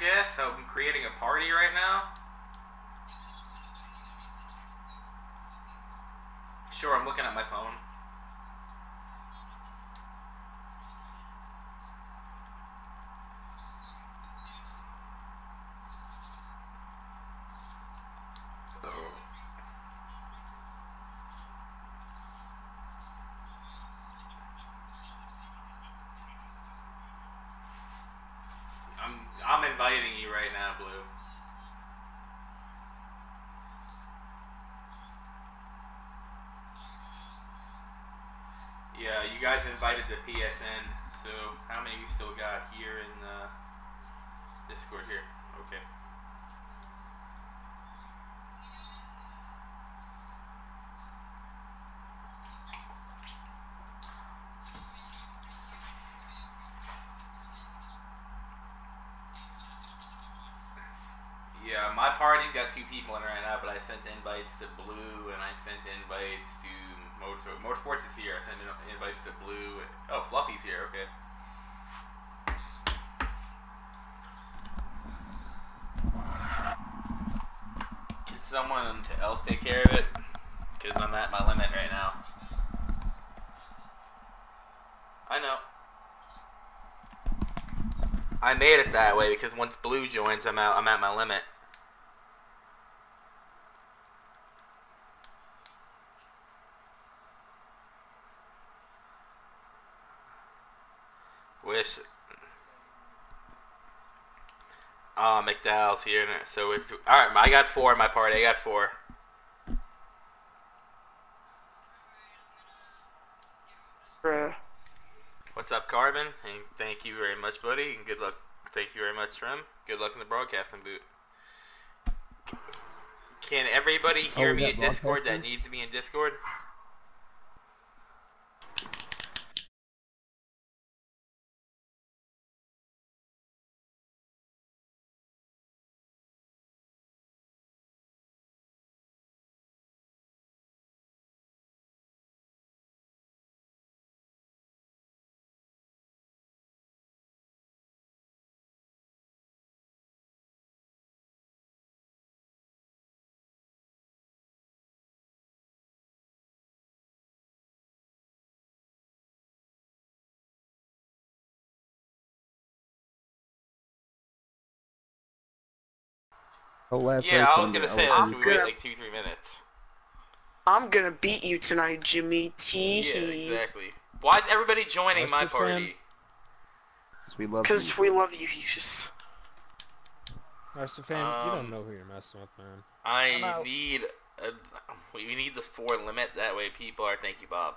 guess. I'm creating a party right now. Sure, I'm looking at my phone. I'm I'm inviting you right now, Blue. Yeah, you guys invited the PSN. So how many you still got here in uh, Discord here? Okay. Yeah, my party's got two people in right now, but I sent invites to Blue and I sent invites to Motor Motorsports is here. I sent in- invites to Blue. Oh, Fluffy's here. Okay. Can someone else take care of it? Because I'm at my limit right now. I know. I made it that way because once Blue joins, I'm out. I'm at my limit. Wish. McDowell's here. So it's all right. I got four in my party. I got four. Bruh. What's up, Carbon? And thank you very much, buddy. And good luck. Thank you very much, Trim. Good luck in the broadcasting boot. Can everybody hear Oh, me in Discord that needs to be in Discord? Oh, last yeah, race I was gonna say LG. that. Should we wait good. like two, three minutes? I'm gonna beat you tonight, Jimmy T. Yeah, exactly. Why is everybody joining What's my party? fan? party? 'Cause we love Because we love you, you just. Master fan, you Um, don't know who you're messing with, man. I need a, we need the four limit. That way, people are. Thank you, Bob.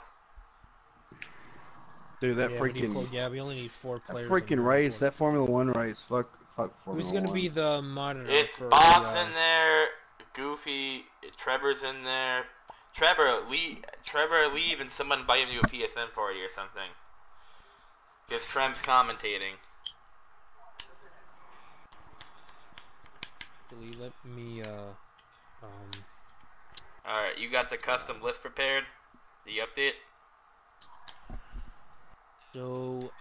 Dude, that yeah, we need freaking yeah, we only need four players. that freaking in race, that Formula One race, fuck, fuck Formula Who's gonna One. be the monitor? It's for Bob's the, uh, in there. Goofy, Trevor's in there. Trevor, leave. Trevor, leave, and someone invite him to a PSN party or something. Because Trem's commentating. Will you let me, uh, um, All right, you got the custom list prepared. The update. so,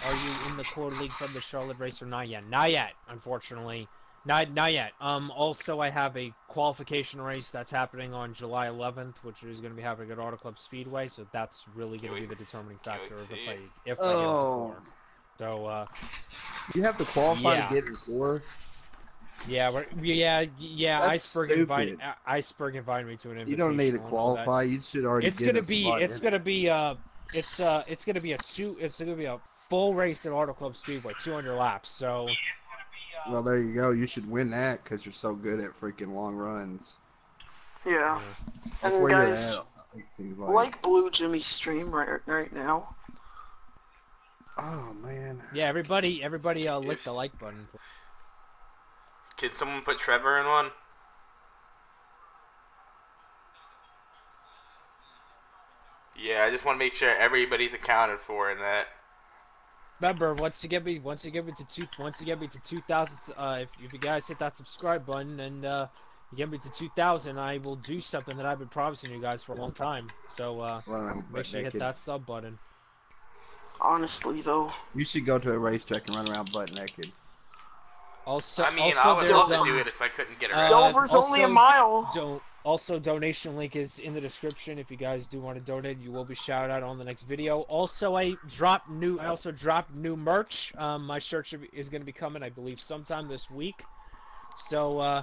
are you in the core league from the Charlotte race or not yet? Not yet, unfortunately. Not, not yet. Um, also, I have a qualification race that's happening on July 11th, which is going to be happening at Auto Club Speedway. So that's really going to be the determining factor of if see I it? if I get into Oh, four. So, uh, you have to qualify Yeah. to get in four. Yeah, we're, yeah, yeah. That's Iceberg invited stupid. uh, Iceberg invited me to an invitation. You don't need to qualify. You should already. It's get gonna be. It's gonna it. be. Uh, it's uh, it's gonna be a two. It's gonna be a full race at Auto Club Speedway, 200 laps. So Well, there you go. You should win that because you're so good at freaking long runs. Yeah. That's And where guys, you're at. Like. like Blue Jimmy's stream right right now. Oh man. yeah, everybody, everybody, uh, lick the like button. Can someone put Trevor in one? Yeah, I just want to make sure everybody's accounted for in that. Remember, once you get me, once you get me to two, once you get me to 2,000, uh, if, if you guys hit that subscribe button and uh, you get me to 2,000, I will do something that I've been promising you guys for a long time. So uh, Run around make butt sure you hit that sub button. Honestly, though. You should go to a racetrack and run around butt naked. Also, I mean, also I would love to um, do it if I couldn't get uh, around. Dover's only a mile. do- also, donation link is in the description. If you guys do want to donate, you will be shouted out on the next video. Also, I drop new. I also dropped new merch. Um, my shirt be, is going to be coming, I believe, sometime this week. So, uh,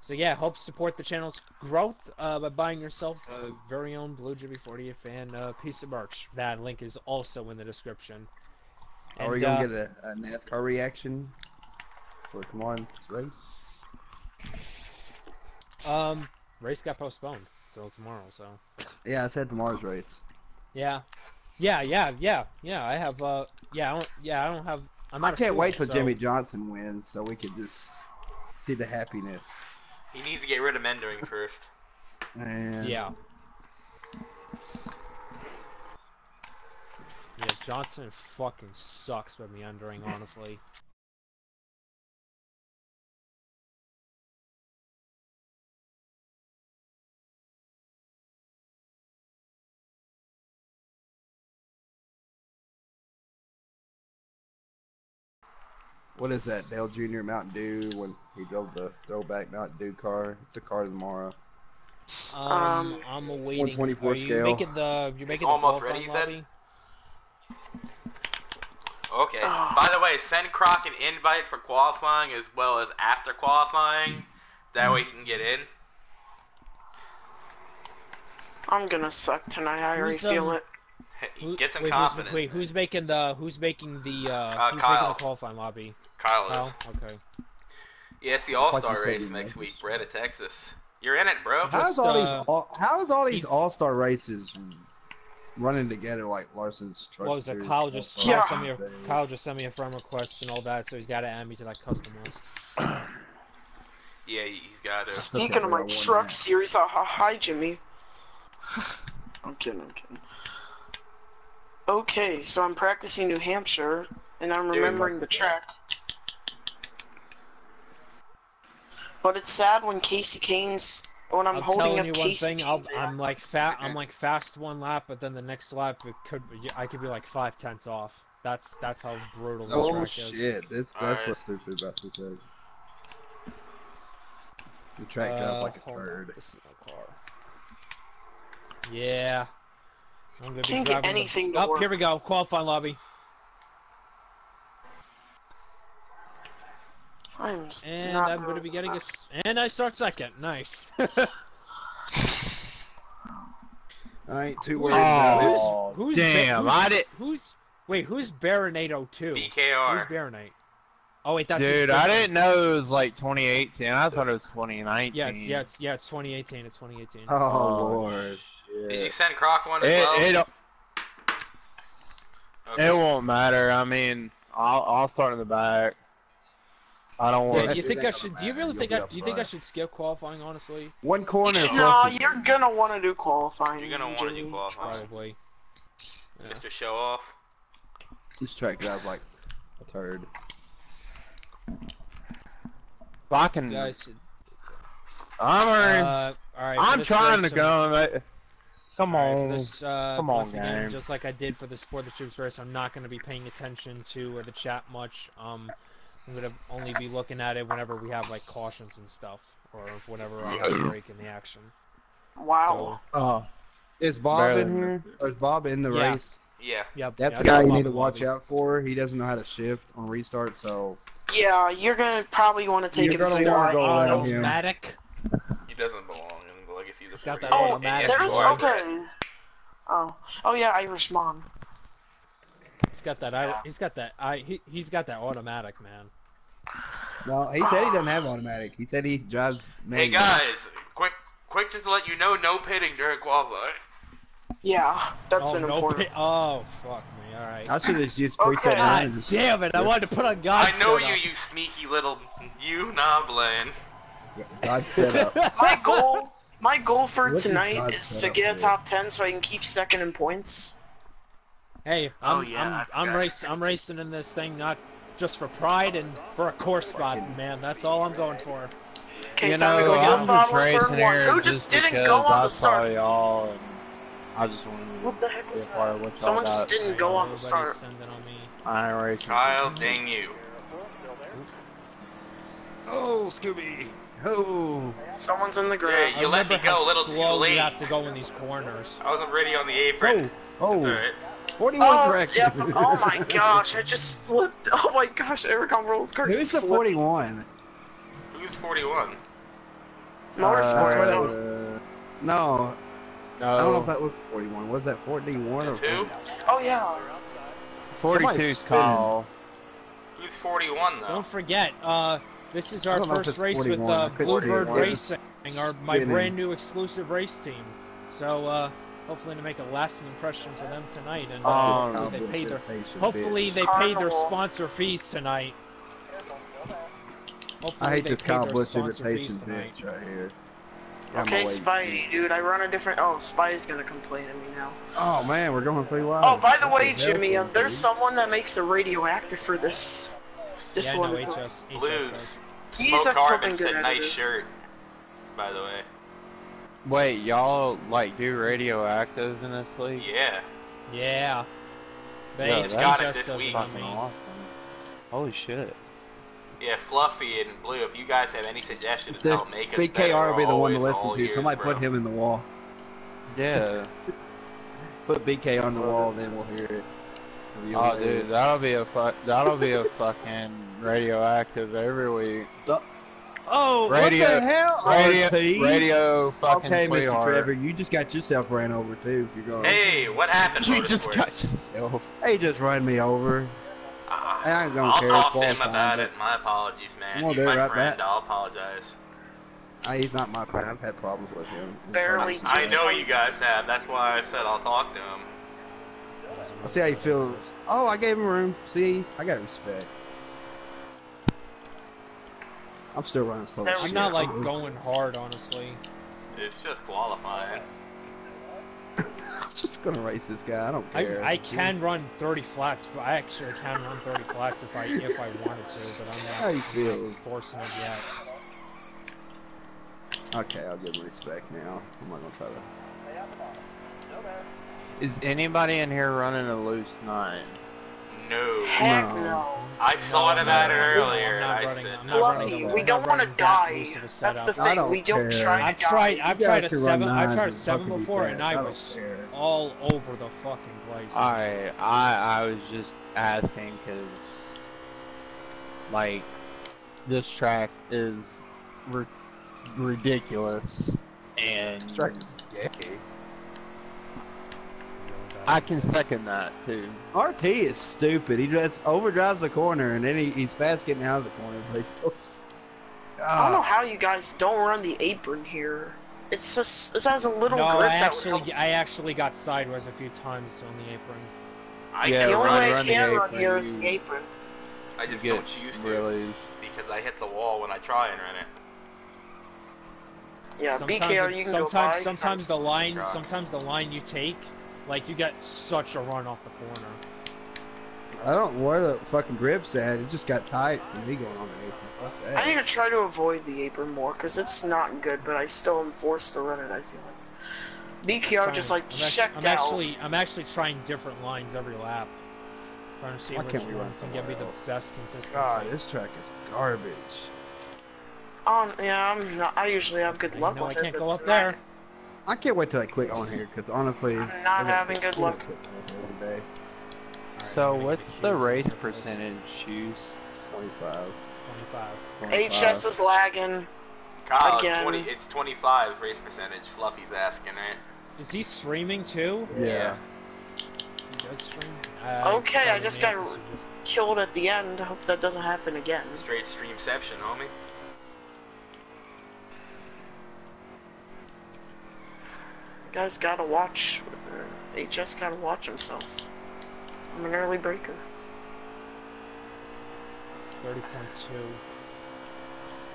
so yeah, help support the channel's growth uh, by buying yourself a very own Blue Jimmy 40th fan uh, piece of merch. That link is also in the description. Are we gonna uh, get a, a NASCAR reaction for come on race? Um, race got postponed till tomorrow, so. Yeah, I said tomorrow's race. Yeah, yeah, yeah, yeah, yeah. I have. Uh, yeah, I don't. Yeah, I don't have. I'm I can't school, wait till so- Jimmie Johnson wins so we can just see the happiness. He needs to get rid of mentoring first. And Yeah. Yeah, Johnson fucking sucks with meandering, honestly. What is that? Dale Jr. Mountain Dew when he drove the throwback Mountain Dew car. It's the car tomorrow. Um, Um, I'm awaiting. 124 are you scale. making the? You're making almost the ready, you said? lobby? Okay. Ah. By the way, send Croc an invite for qualifying as well as after qualifying. That way he can get in. I'm gonna suck tonight. I already Who's, feel um, it. Who- Get some wait, confidence. Who's, wait, who's making the? Who's making the? Uh, Uh, who's Kyle. making the qualifying lobby? Kyle Kyle. is. Okay. Yeah, it's the All Star race next was. week. Brett at Texas. You're in it, bro. Just, How's all these uh, all, how's all these All Star races running together like Larson's truck? What was it? Kyle just All-Star Kyle Yeah. sent me a Race? Kyle just sent me a friend request and all that, so he's got to add me to that custom list. Yeah, he's got to. Speaking okay, of my I truck that. series, uh, hi Jimmy. I'm kidding. I'm kidding. Okay, so I'm practicing New Hampshire, and I'm Dude. remembering the track. But it's sad when Kasey Kahne's when I'm, I'm holding telling up you one Kasey thing. I'll, Kahne's I'm like fat. I'm like fast one lap, but then the next lap it could I could be like five tenths off. That's that's how brutal this Oh track is. shit! This that's Alright. what's stupid about this egg. The track drives Uh, like a third. This is car. Yeah. I'm gonna Can't be get driving the- anything to Oh, work. here we go. Qualifying lobby. I'm And not I'm gonna be at getting a. And I start second. Nice. I ain't too Who's- worried about it. Oh, who's damn! who's- I did, Who's wait? Who's Baronado oh two? BKR. Who's BKR. Baronate? Oh wait, that's dude. I didn't know it was like 2018. I thought it was 2019. Yeah, it's, yeah, it's, yeah, it's 2018. It's 2018. Oh, Oh, lord. Did you send Croc one as It, well? it, Okay. it won't matter. I mean, I'll, I'll start in the back. I don't Yeah, do you think I should? Do you really think I? Do you think I should skip qualifying? Honestly, One corner. No, you're gonna want to do qualifying. You're gonna wanna do qualifying. probably. Yeah. Mr. Show Off. This track drives like a third. If I can. Guys should... I'm already- uh, all right. I'm trying race, to go. mate. Come All right, on. for this, uh, Come on, once again, game. just like I did for the Sport the Troops race, I'm not going to be paying attention to uh, the chat much. Um, I'm going to only be looking at it whenever we have like cautions and stuff, or whenever I have a break in the action. Wow. Oh, Is Bob Barely. in here? Or is Bob in the Yeah. race? Yeah. Yep. That's yeah, the guy you need to watch out for. He doesn't know how to shift on restart, so Yeah, you're gonna probably want to take You're it gonna slow. go Uh, around him. Automatic. He doesn't belong in the Legacy He's got that Oh, automatic. Yes, there's okay. Oh, oh yeah, Irish mom. He's got that. I, he's got that. I. He, he's got that automatic, man. No. He said he doesn't have automatic. He said he drives. manual. Hey guys, quick, quick, just to let you know, no pitting during qualifying. Yeah, that's oh, an no important. pit- Oh, fuck me. All right. I should have just Okay. preset mine God and damn it! I wanted to put on God. I know you, you sneaky little you, nah, Blaine. God set up. My goal, my goal for What tonight God is to up get a top ten so I can keep second in points. Hey, I'm Oh, yeah, I I'm, I'm racing I'm racing in this thing not just for pride and for a course spot, man. That's all I'm going for. Okay, you know, go I'm a just throttle in one. Who just just didn't go on I the saw start? y'all, and I just wanted to What the heck was be part that? of Someone just didn't go on the start. on me. I ain't racing. Kyle, dang you. Oh, Scooby. Oh. Someone's in the Yeah, grass. you let me go a little too slow late. You have to go in these corners. I wasn't ready on the Oh. apron. Oh. oh. It's alright. 41 Oh, correction. yep. oh my gosh, I just flipped. Oh my gosh, Eric on rolls car. Who's the 41? Who's 41? Motorsport Uh, zone. No, No. I don't know if that was 41. Was that 41 or That's who? 40? Oh yeah. 42's spinning. Kyle. Who's 41 though? Don't forget, uh, this is our I don't know if first race 41. with uh, couldn't see it. Bluebird Racing, our my brand new exclusive race team. So uh, hopefully to make a lasting impression for them tonight, and uh, Um, hopefully they pay their hopefully bitch. they pay their sponsor fees tonight. Hopefully I hate this pay Kyle Busch sponsor invitation tonight. bitch right here. I'm Okay, away. Spidey, dude, I run a different. Oh, Spidey's gonna complain to me now. Oh man, we're going three wide. Oh, by the way, hell, Jimmy, um, there's dude? someone that makes a radioactive for this. Just yeah, no, wanted to. HS, HS Blues. does. He's Smoke a Carbon flipping good said nice editor. shirt. By the way. Wait, y'all like do radioactive in this league? Yeah. Yeah. They, Yeah, just got it just this week. it on Fucking me. awesome. Holy shit. Yeah, Fluffy and Blue, if you guys have any suggestions to The help make us better, BKR will be the one to always listen all to. ears, Somebody bro. put him in the wall. Yeah. Put BK on the wall, then we'll hear it. It'll Oh, dude, that'll be a fu- that'll be a fucking radioactive every week. Oh, Radio- what the hell? Radio, RT? radio, fucking Okay, sweetheart. Mr. Trevor, you just got yourself ran over too. You're going. Hey, what happened? You just Motorsports? got yourself. Hey, just ran me over. Ah, I ain't gonna I'll care, talk to him about but- it. My apologies, man. Well, He's my right friend. Back. I'll apologize. Ah, he's not my friend. I've had problems with him. Barely I know you guys have. That's why I said I'll talk to him. I'll see how he feels. Oh, I gave him room. See, I got respect. I'm still running slow. There as we I'm shit. not like Oh, going hard, honestly. It's just qualifying. I'm just gonna race this guy. I don't I, care. I can run 30 flats, but I actually can run 30 flats if I if I wanted to, but I'm not, How you not, feel? I'm not forcing it yet. Okay, I'll give him respect now. I'm not gonna try that. Is anybody in here running a loose nine? No. Heck No. no. I thought No, about no, it earlier. I'm not I running- said, I'm no. not we don't want to die. loose of a That's the thing. don't We don't care. try to I've die. tried. I've tried a seven. I've tried a seven before, and fast. I was care. all over the fucking place. Alright, I I was just asking because, like, this track is ri- ridiculous, and This track is gay. I can second that too. RT is stupid. He just overdrives the corner and then he, he's fast getting out of the corner. But he's so. I don't know how you guys don't run the apron here. It's just it has a little No, grip I actually, help. I actually got sideways a few times on the apron. I Yeah, The only run. way I run can run here is you- the apron. I just get don't choose to really. because I hit the wall when I try and run it. Yeah, sometimes BKR, you can sometimes, go by. sometimes the line, Rock. sometimes the line you take, like you get such a run off the corner. I don't know where the fucking grip's at. It just got tight for me going on the apron. Fuck I that. need to try to avoid the apron more because it's not good, but I still am forced to run it. I feel like BKR Trying- just like I'm, act- checked I'm out. actually, I'm actually trying different lines every lap, trying to see Why which can't one run can give me the best consistency. God, this track is garbage. Um, yeah, I'm not, I usually have good I luck know I with can't it. go but up tonight- there. I can't wait till I quit on here because honestly, I'm not we're having good luck. gonna quit on here one day. Alright, So I'm what's the race percentage use? 25. 25. 25. HS is lagging. Kyle, it's Again. 20. It's 25 race percentage. Fluffy's asking, right? Is he streaming too? Yeah. He does stream. Uh, Okay, I just got- this. Killed at the end. Hope that doesn't happen again. Straight streamception, homie. Guys gotta watch. uh, HS gotta watch himself. I'm an early breaker. 30.2.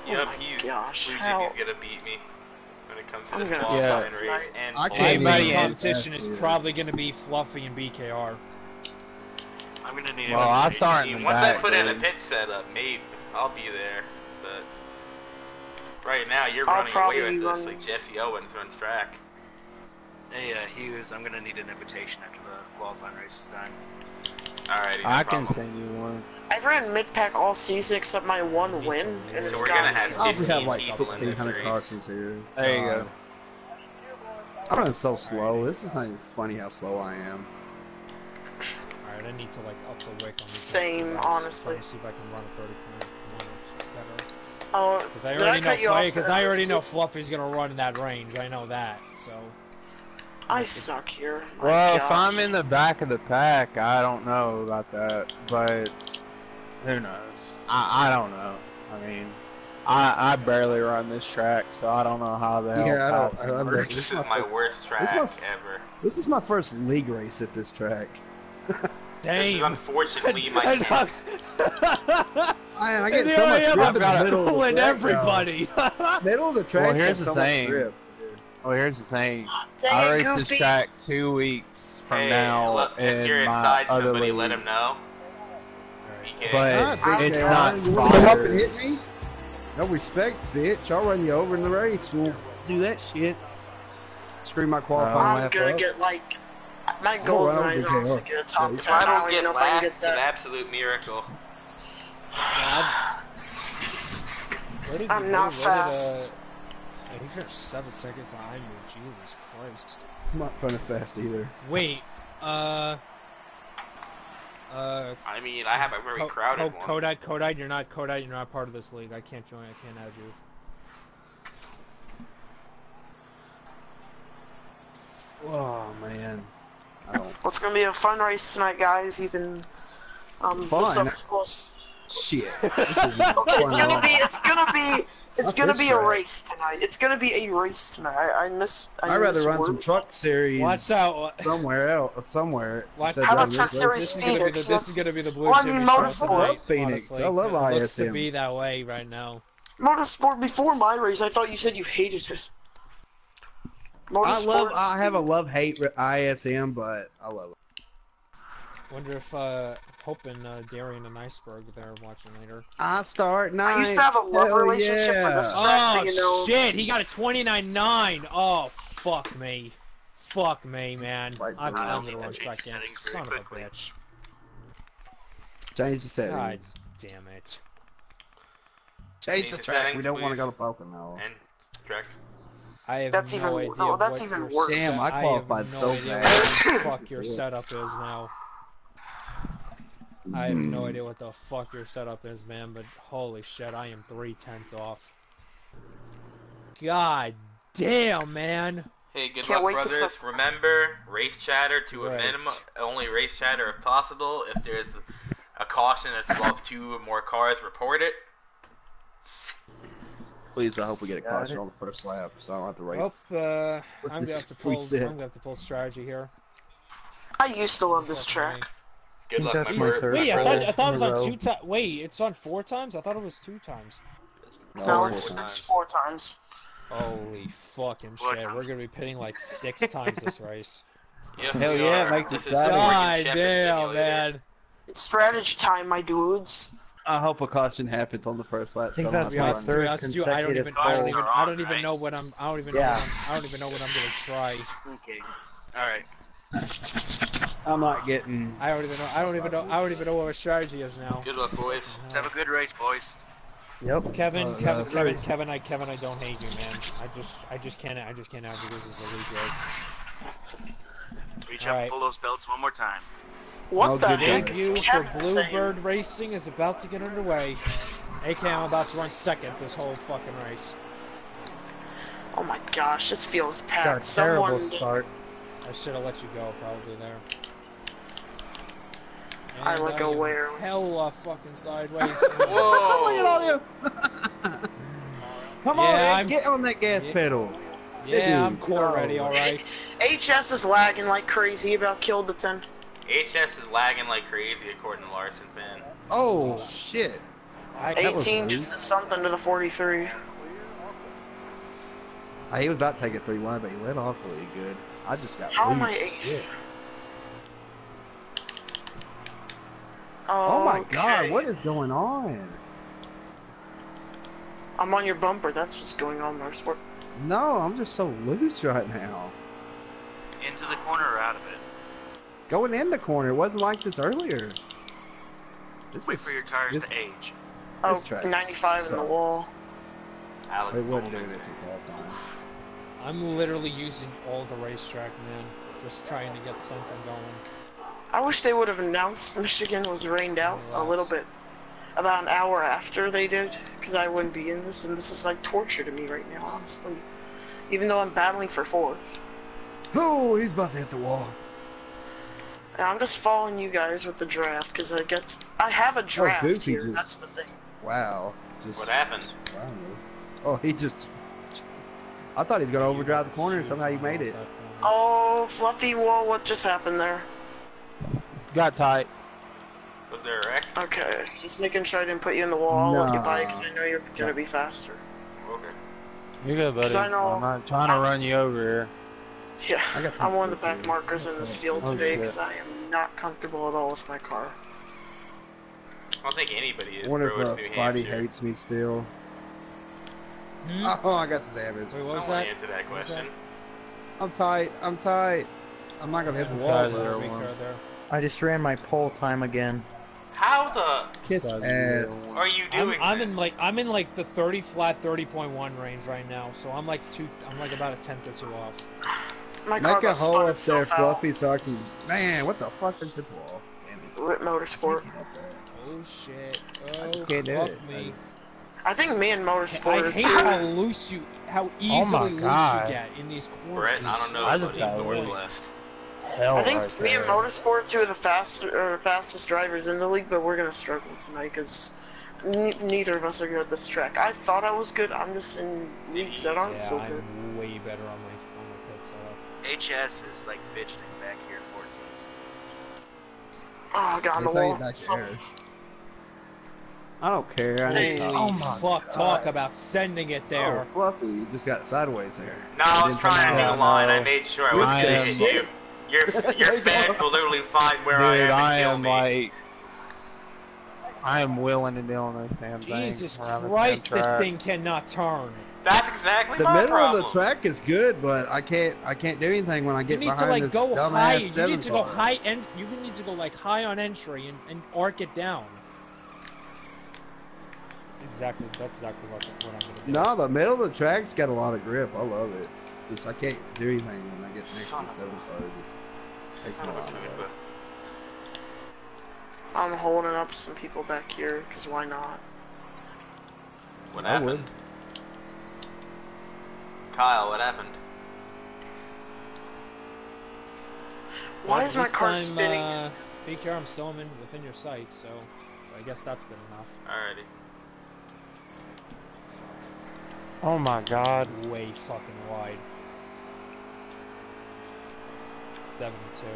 Yep, oh my he's gosh, Blue how? Jimmy's gonna beat me when it comes to I'm this gonna race tonight. and I pole. can't Anybody even in run competition fast is either. probably going to be Fluffy and BKR. I'm gonna need Well, I it. saw I it in once back. I put in a dude. pit setup, maybe I'll be there. But right now, you're I'll running away probably with this run- like Jesse Owens runs track. Hey, uh, Hughes, I'm gonna need an invitation after the qualifying race is done. Alrighty, no I can send you one. I've ran mid pack all season except my one Me win, too. and So it's we're gonna gotten have me. I probably 15 have like people in this 1,600 race. cautions here. There you Uh, go. I'm running so slow. This is not even funny how slow I am. Alright, I need to like up the wick on these Same, guys. honestly. Trying see if I can run a 30 point better. Oh, Because I Did I already know cut you off because? I already know. Fluffy's gonna run in that range. I know that. So I suck here. My Well, if. I'm in the back of the pack, I don't know about that, but who knows? I, I don't know. I mean, I I barely run this track, so I don't know how the hell. Yeah, I don't- I don't- This This is is my my worst track this my ever. This is my first league race at this track. This is damn. unfortunately my And tenth. I, I get so much grip in the got middle of the pulling track, everybody. Middle of the track. Well, here's the so thing. Much grip. Well, here's the thing. Dang I it, race this track two weeks from hey, now look, if in you're inside other somebody, league. let him know. BK. But Ah, it's KR, not You up and sponsored. hit me? No respect, bitch. I'll run you over in the race. We'll do that shit. Screw my qualifying I'm gonna up. get like my I'm goal is around always BKR. honestly get a top Yeah, if 10. I I don't don't get even I can last, get it's an that. absolute miracle. Where did I'm not where- where did, fast. Uh, yeah, he's just seven seconds behind me. Jesus Christ. I'm not running fast either. Wait. Uh. Uh. I mean, I have a very Co- crowded Co- one. Kodak, Kodak, you're not Kodak. You're not part of this league. I can't join. I can't add you. Oh man. I don't. Well, it's gonna be a fun race tonight, guys. Even um, the Fun? stuff was Shit. This is not Okay, it's gonna be it's gonna be it's Not gonna this be a track. race tonight. It's gonna be a race tonight. I, I miss. I I'd rather miss run word. some truck series Watch out! somewhere else. Somewhere. Watch instead How of about Truck Series race. This is gonna be the, Phoenix, this is gonna be the blue Well, I series mean, Motorsport. I love Phoenix. honestly. I love it looks to ISM. be that way right now. Motorsport before my race. I thought you said you hated it. Motorsport. I love. I have a love hate ISM, but I love it. Wonder if uh, hoping uh, Darian and Iceberg they're watching later. I start nine. I used to have a love relationship for this track, Oh you know. shit! He got a 29.9. Oh fuck me, fuck me, man. Right, I, right. I'm I'll gonna need to run change second. settings very Son of a bitch. Change the God settings. damn it. Change Change the the track. We don't want to go to Pocono. And track. I have That's no even- idea no, that's what even worse. Damn, I have no so idea bad. what the fuck your setup is now. I have no idea what the fuck your setup is, man, but holy shit, I am three tenths off. God damn, man. Hey, good Can't luck, wait to brothers. Remember, race chatter to a minimum. Only race chatter if possible. If there's a caution that's above two or more cars, report it. Please, I hope we get a Got caution it. on the first lap, so I don't have to race. Well, uh, I'm gonna have to pull. I'm gonna have to pull strategy here. I used to love this Fucking track. Good luck, that's my, my third Wait, I thought. I thought it was on two times. Wait, it's on four times. I thought it was two times. No, No, it's it's, four it's times. four times. Holy fucking Four shit! times. We're gonna be pitting like six times this race. Yes, Hell yeah, are. it makes it This is exciting. Oregon God damn, man. It's strategy time, my dudes. I hope a caution happens on the first lap. I think so don't that's have To be to my honest, run. to be third honest with you, I don't even, consecutive I don't even, I don't even right? know what I'm, I don't even Yeah. know, what I'm, I don't even know what I'm gonna try. Okay. All right. I'm not getting. I don't even know, I don't even know, I don't even know what my strategy is now. Good luck, boys. Let's have a good race, boys. Yep. Kevin, Uh, Kevin, uh, Kevin, sorry. Kevin, I, Kevin, I don't hate you, man. I just, I just can't, I just can't have you. This is the league race. Reach All up right. and pull those belts one more time. What Oh, the heck game. is Debut for Kevin saying? Bluebird Racing is about to get underway. AK, I'm about to run second this whole fucking race. Oh my gosh, this feels Got a terrible Someone. start. I should have let you go probably there. And I look go where? Hella fucking sideways. Whoa! Look at all you! Come yeah, on, man, get on that gas yeah. pedal. Yeah, I'm core ready, oh. alright. HS is lagging like crazy, about killed the 10. HS is lagging like crazy, according to Larson Finn. Oh, shit. I, 18 just did something to the 43. I, he was about to take a 3-1, but he went awfully good. I just got How am I 8th? Oh my god, what is going on? I'm on your bumper. That's what's going on, Motorsport. No, I'm just so loose right now. Into the corner or out of it? going in the corner. It wasn't like this earlier. This Wait is- for your tires this- to age. Oh, track 95 in the wall. Alex They wouldn't Bowman. do this at all time. I'm literally using all the racetrack, man. Just trying to get something going. I wish they would have announced Michigan was rained out a little bit. About an hour after they did, because I wouldn't be in this, and this is like torture to me right now, honestly. Even though I'm battling for fourth. Oh, he's about to hit the wall. And I'm just following you guys with the draft, because I get I have a oh, draft Goofy here, just- that's the thing. Wow. Just, What happened? Wow. Oh, he just. I thought he was gonna overdrive the corner, and somehow he made it. Oh, Fluffy Wall, what just happened there? Got tight. Was there a wreck? Okay, just making sure I didn't put you in the wall. I'll let you by Nah. because I know you're gonna be faster. Okay. You're good, buddy. 'Cause I know- I'm not trying to run you over here. Yeah, I got I'm one of the food back markers in this field food. today because I am not comfortable at all with my car. I don't think anybody is. I wonder if Brewers, uh, Spidey Hampshire. hates me still. Hmm? Oh, I got some damage. Wait, I what don't was want that? to answer that What was question. I'm tight. I'm tight. I'm not gonna hit the Inside wall. there, though. Big one. car there. I just ran my pole time again. How the Kiss Inside ass. there, are you I'm, doing I'm in like I'm in like the 30 flat 30.1 range right now, so I'm like two. I'm like about a tenth or two off. My car Make a about hole spun up there, itself out. Fluffy, so I can. Man, what the fuck? I just hit the oh, wall. Damn it. Rip Motorsport. Can't get. Oh shit! I Oh just can't do fuck it. I me! just- I think me and I Motorsport are hate two. how loose you, how easily Oh my loose God. you get in these corners. Brett, I don't know. I just buddy. got Northwest. Hell I think right me and there. Motorsport two are the fast or fastest drivers in the league, but we're gonna struggle tonight because neither of us are good at this track. I thought I was good. I'm just in leagues that aren't Yeah, so good. I'm way better on my on my pit setup. HS is like fidgeting back here for Oh, I got on the Yes, I ain't wall. back So- there. I don't care. I Hey. need Oh my Fuck! God. Talk about sending it there. Oh, Fluffy, you just got sideways there. No, I was trying to out. do a line. I made sure I wasn't at gonna this hit you. Your your fans will literally find where I am and I am me. like, I am willing and dealing this damn thing. Jesus Christ! This thing cannot turn. That's exactly The my middle problem. of the track is good, but I can't. I can't do anything when I You get need to behind like this go high. You need to go car. high and you need to go like high on entry and, and arc it down. That's exactly that's exactly what, what I'm gonna do. No, the middle of the track's got a lot of grip. I love it. Just I can't do anything when I get next Son to the seven car. It just takes a while. to Koopa. love. I'm holding up some people back here because why not? What I happened? would. Kyle, what happened? Why Well, is my car time, spinning? Uh, speak here, I'm still in within your sight, so, so I guess that's good enough. Alrighty. Oh my god. Way fucking wide. Seventy-two.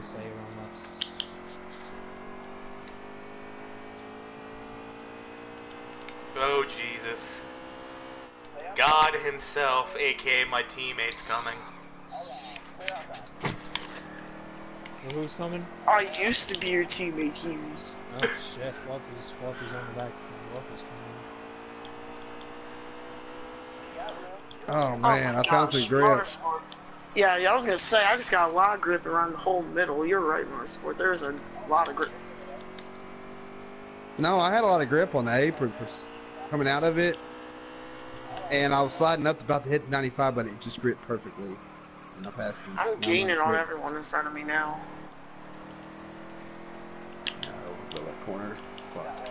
Say around that's Oh Jesus. God himself, aka my teammates coming. Well, who's coming? I used to be your teammate, Hughes. Oh shit, Fluffy's Fluffy's on the back. Fluffy's coming. Oh Oh man, my I found gosh, some grip. Yeah, yeah, I was gonna say I just got a lot of grip around the whole middle. You're right, Motorsport. There's a lot of grip. No, I had a lot of grip on the apron for coming out of it, and I was sliding up about to hit 95, but it just gripped perfectly, and I passed him. I'm gaining on 116. everyone in front of me now. Yeah, over that corner. Fuck.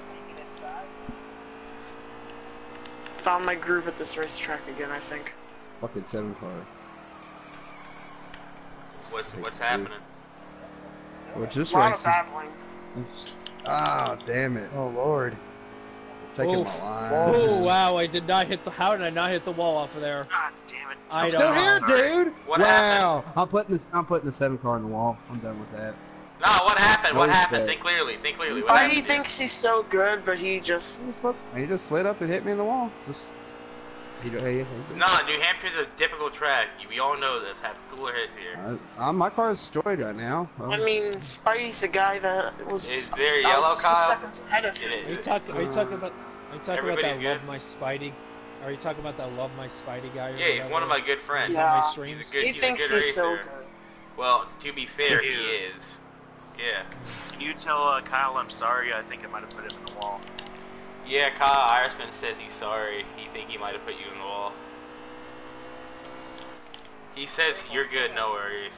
Found my groove at this racetrack again. I think. Fucking seven car. What's what's Thanks, happening? Well, just a racing. battling. Ah, damn it. Oh lord. It's taking Oof. my line. Oh wow, I did not hit the. How did I not hit the wall off of there? God damn it. I Tell me don't Still I'm know. here, sorry. dude. What wow. I'm putting this. I'm putting the seven car in the wall. I'm done with that. No, what happened? What happened? shit. Think clearly. Think clearly. What Why happened? do you thinks he's so good, but he just He just, he just slid up and hit me in the wall. Just. He, he, he, he, No, New Hampshire's a difficult track. We all know this. Have cooler heads here. Uh, uh, my car is destroyed right now. Well, I mean, Spidey's the guy that was. Is there I yellow, was two Kyle? seconds ahead of him. Are you is. talking? Are you talking about? Are you talking about that good. Love My Spidey? Are you talking about that Love My Spidey guy? Or Yeah, he's one of my good friends. He's Yeah. on my He's good- he he's thinks good he's so good. Well, to be fair, He he is. is. Yeah. Can you tell uh, Kyle I'm sorry? I think I might have put him in the wall. Yeah, Kyle Irishman says he's sorry. He think he might have put you in the wall. He says you're good, no worries.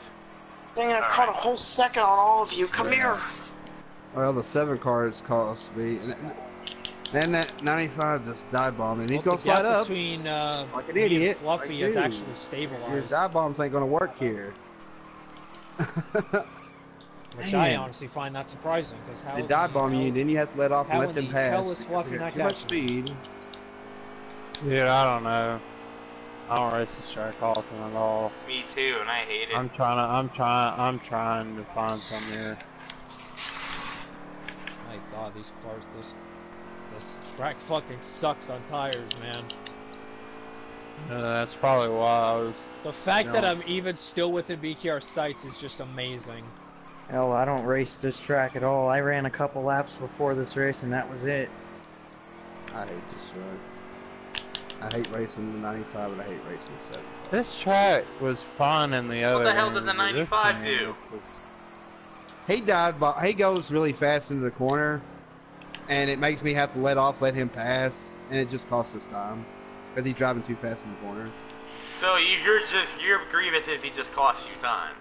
Dang it, I All caught a whole second on all of you. Come Yeah. here. Well, the seven cards cost me. And then that 95 just dive bomb, and he's Well, gonna the slide up. between uh, like an idiot, Fluffy like is you. actually Your stabilized, dive bombs ain't gonna work here. which I honestly find that surprising because how They in dive the bomb you, and then you have to let off and how let in them the hell pass. is because Fluffy they got not too much speed. Dude, I don't know. I don't race this track often at all. Me too, and I hate it. I'm trying to, I'm trying, I'm trying to find some here. My God, these cars, this this track fucking sucks on tires, man. Uh, that's probably why I was. The fact that I'm even still within BKR sights is just amazing. Hell, I don't race this track at all. I ran a couple laps before this race, and that was it. I hate this track. I hate racing the 95, and I hate racing the 7. This track was fun in the other. What the hell did the 95 do? just- He dive bomb. He goes really fast into the corner, and it makes me have to let off, let him pass, and it just costs us time because he's driving too fast in the corner. So you, you're just your grievance is he just costs you time.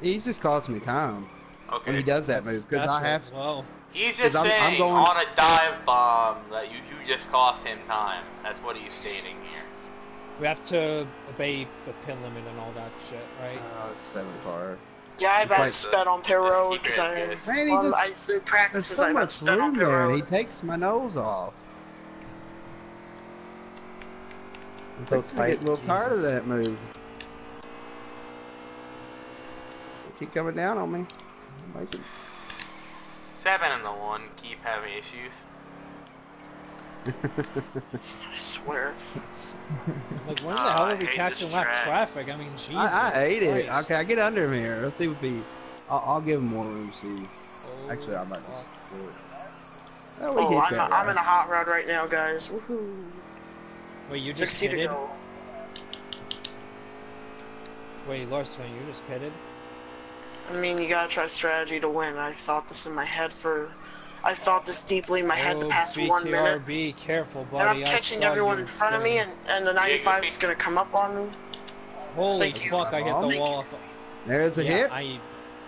He's just costing me time Okay. when he does that That's- move because I have. what- Well, He's 'Cause just I'm- I'm saying going- on a dive bomb that you you just cost him time. That's what he's stating here. we have to obey the pin limit and all that shit, right? Uh, seven car. Yeah, I It's bet like- sped on pit Just road keep it because I, as. Man, he just- I in practices so I bet much sped on room pit there, and he takes my nose off. I'm Those fixing to get a little tight tired of that move. Keep coming down on me. Make it- Seven and the one keep having issues. I swear. Like, when the ah, hell are we catching this lap track. traffic? I mean, Jesus I, I hate it. Okay, I get under him here. Let's see if he. I'll, I'll give him more room. See. Oh, Actually, I might just. fuck. do it. Oh, Oh, hit I'm, that I'm in a hot rod right now, guys. Woohoo! Wait, you just 60 pitted? Wait, Larson, you just pitted? I mean, you gotta try strategy to win. I thought this in my head for. I thought this deeply in my head the oh, past BKR, one minute. be careful, buddy. And I'm catching everyone in front of me, and, and the 95 is gonna come up on me. Holy Thank you. fuck, I hit the you. wall. off- There's a yeah, hit. I,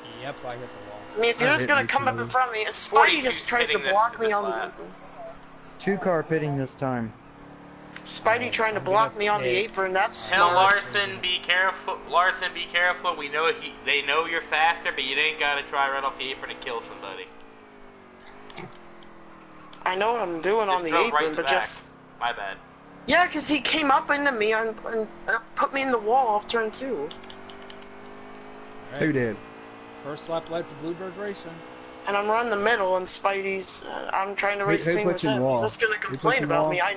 yep, I hit the wall. I mean, if I you're just gonna me come up in front of me, it's 42 Spidey just tries to block me on the Two car pitting this time. Spidey Alright, trying to block me on the apron. That's Tell smart. Larson be careful. Larson be careful. We know he. They know you're faster, but you ain't gotta try right off the apron and kill somebody. I know what I'm doing Just on the drove right apron, but back. just My bad. yeah, 'cause he came up into me and, and uh, put me in the wall off turn two. Alright, Who did? First lap led for Bluebird Racing. And I'm running the middle, and Spidey's. Uh, I'm trying to race who clean put with you him. the He's just gonna complain about wall? me. I.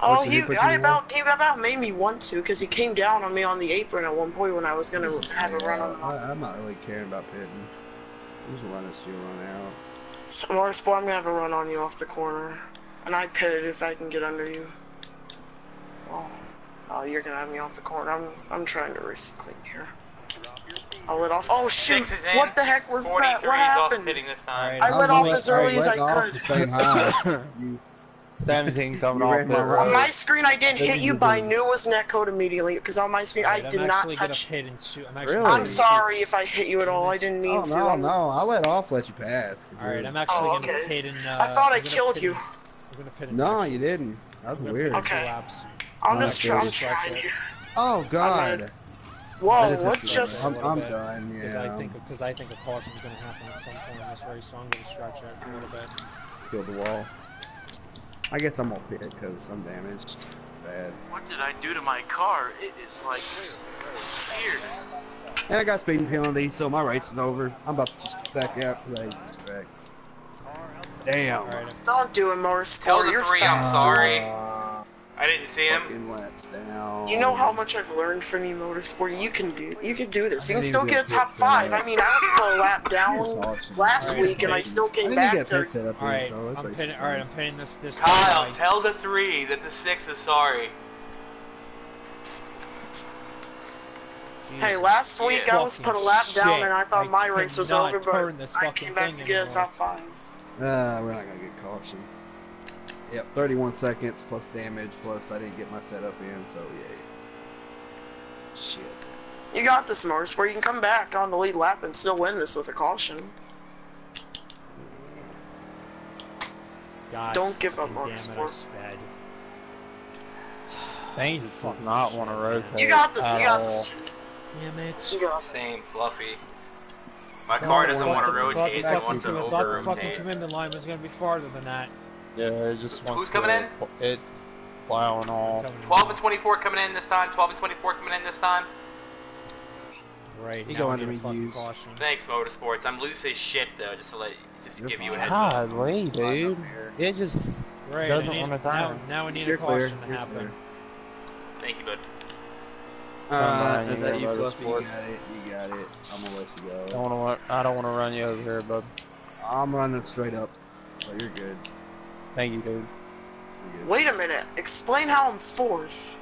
Oh, What's- he, I in the wall? about he about made me want to, 'cause he came down on me on the apron at one point when I was gonna have a run on the. I, I'm not really caring about pitting. I'm just run this steel run out. So, Motorsport, I'm gonna have a run on you off the corner, and I pitted if I can get under you. Oh, oh, you're gonna have me off the corner. I'm I'm trying to race clean here. I'll let off. Oh shoot! Six is in. What the heck was that? 43 What is off happened? this time. Alright, I I'm let off as early as I off could. 17 coming off the my On my screen, I didn't hit you, you but I knew it was netcode immediately. Because on my screen, I did I'm not touch. gonna pit. I'm actually Really? I'm sorry if I hit you at all. I didn't mean oh to. no, no! I let off, let you pass. Alright, I'm actually Oh, gonna okay. pit in. Uh, I thought I killed you. in- I'm gonna pit in No, you didn't. That was I'm weird. Okay. Two. I'm Oh, just I try- I'm see. trying here. Oh God! Whoa! What just? I'm, I'm bit, trying. Because Yeah, I think because I think a caution's gonna happen at some point in this race, so I'm gonna stretch it a little bit. killed the wall. I guess I'm gonna pit because I'm damaged. Bad. What did I do to my car? It is like weird. And I got speeding penalty, so my race is over. I'm about to just back out because I just back. Damn. Alright, Don't do it, Motorsport. Tell the three. I'm sorry. Uh, I I didn't see him. Fucking laps down. You know how much I've learned from you, Motorsport. You can do, you can do this. You can still get a top five. set. I mean, I was for a lap down Awesome. last Alright, week, and I still I came didn't back get to. pit set up All so I'm race pinning. All right. I'm pinning this. This. Kyle, guy. tell the three that the six is sorry. Hey, Jesus. last week I was put a lap Fucking down, shit. and I thought I my race was over, but I came back thing to get a top five. Uh, we're not gonna get caution. Yep, 31 seconds plus damage plus I didn't get my setup in, so yeah. Shit. You got this, Motorsport. You can come back on the lead lap and still win this with a caution. God Don't give up, fucking damn it, I Motorsport. sped. You does not shit, want to rotate. You got this. You at got all. this. Jimmy. Damn it. You got this. Same, Fluffy. My No, car doesn't want to fucking- rotate, fucking it wants to back I to thought over the fucking rotate. commitment line was gonna be farther than that. Yeah, it just Who's wants coming to, in? It's plowing all. 12 and 24 coming in this time. 12 and 24 coming in this time. Right. You now go I under me, fucking caution. Thanks, Motorsports. I'm loose as shit though, just to let just to You're give you a heads up. Godly, dude. It just Right. Doesn't need, wanna now, now I need You're a clear. to You're happen. clear. Thank you, bud. Uh, Combine, you that got you motorsports. fluffy, you got it. You got it. I'm gonna let you go. don't go. want to. I don't want to run you over here, bud. I'm running straight up. But you're good. Thank you, dude. Wait a minute. Explain how I'm fourth.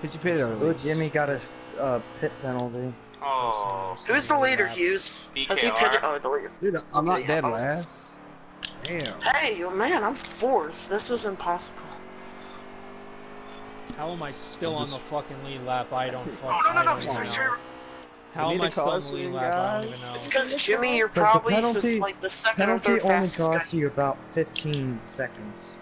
Could you pit early? Oh, Jimmy got a uh, pit penalty. Oh, Who's the leader, Hughes? Has he BKR. pitted? Oh, the leader. Dude, I'm not dead I was- last. Damn. Hey, oh, man, I'm fourth. This is impossible. How am I still on the fucking lead lap? I don't fucking. Oh, no, no, no, sorry, know. sorry. How We am need I a still on the lead caution, lap? I don't even know. It's because Jimmy, you're But the probably penalty- just like the second or Penalty third only fastest guy. costs you about 15 seconds.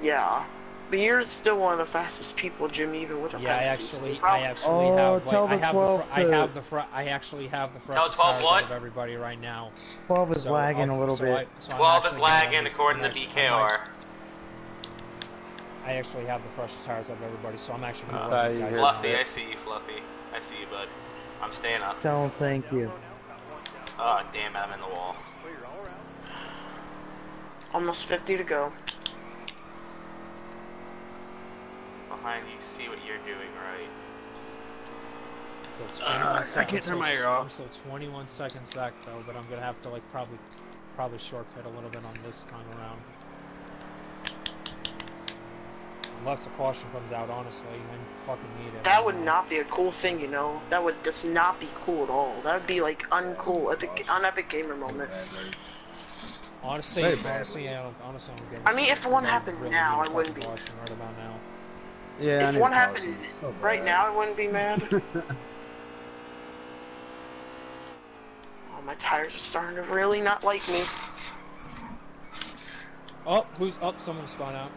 Yeah. But you're still one of the fastest people, Jimmy, even with a Yeah, I penalty. so actually, you probably- I actually Oh, have. Like, tell I the have 12 the fr- I have the fr- I actually have the Tell freshest 12 tires what? of everybody right now. 12 is So lagging I'll- a little so bit. I, so I'm 12 is lagging according to I'm BKR. I actually have the freshest tires of everybody, so I'm actually gonna Uh, run these so guys. you Fluffy, I see you, Fluffy. I see you, bud. I'm staying up. Tell him thank you. Oh, damn it, I'm in the wall. Almost 50 to go. Behind you, see what you're doing right. Still Uh, I can't turn my ear off. I'm still 21 seconds back though, but I'm gonna have to like probably, probably short pit a little bit on this time around. Unless the caution comes out, honestly, I fucking need it. That would not be a cool thing, you know. That would just not be cool at all. That would be like uncool, epic, on epic gamer moment. Honestly, Very bad. honestly, I don't, honestly, I don't get I mean, if one happened really now, I wouldn't be- caution right about now. Yeah, If need one happened. So Right now, I wouldn't be mad. oh, my tires are starting to really not like me. Oh, who's up? Someone spun out.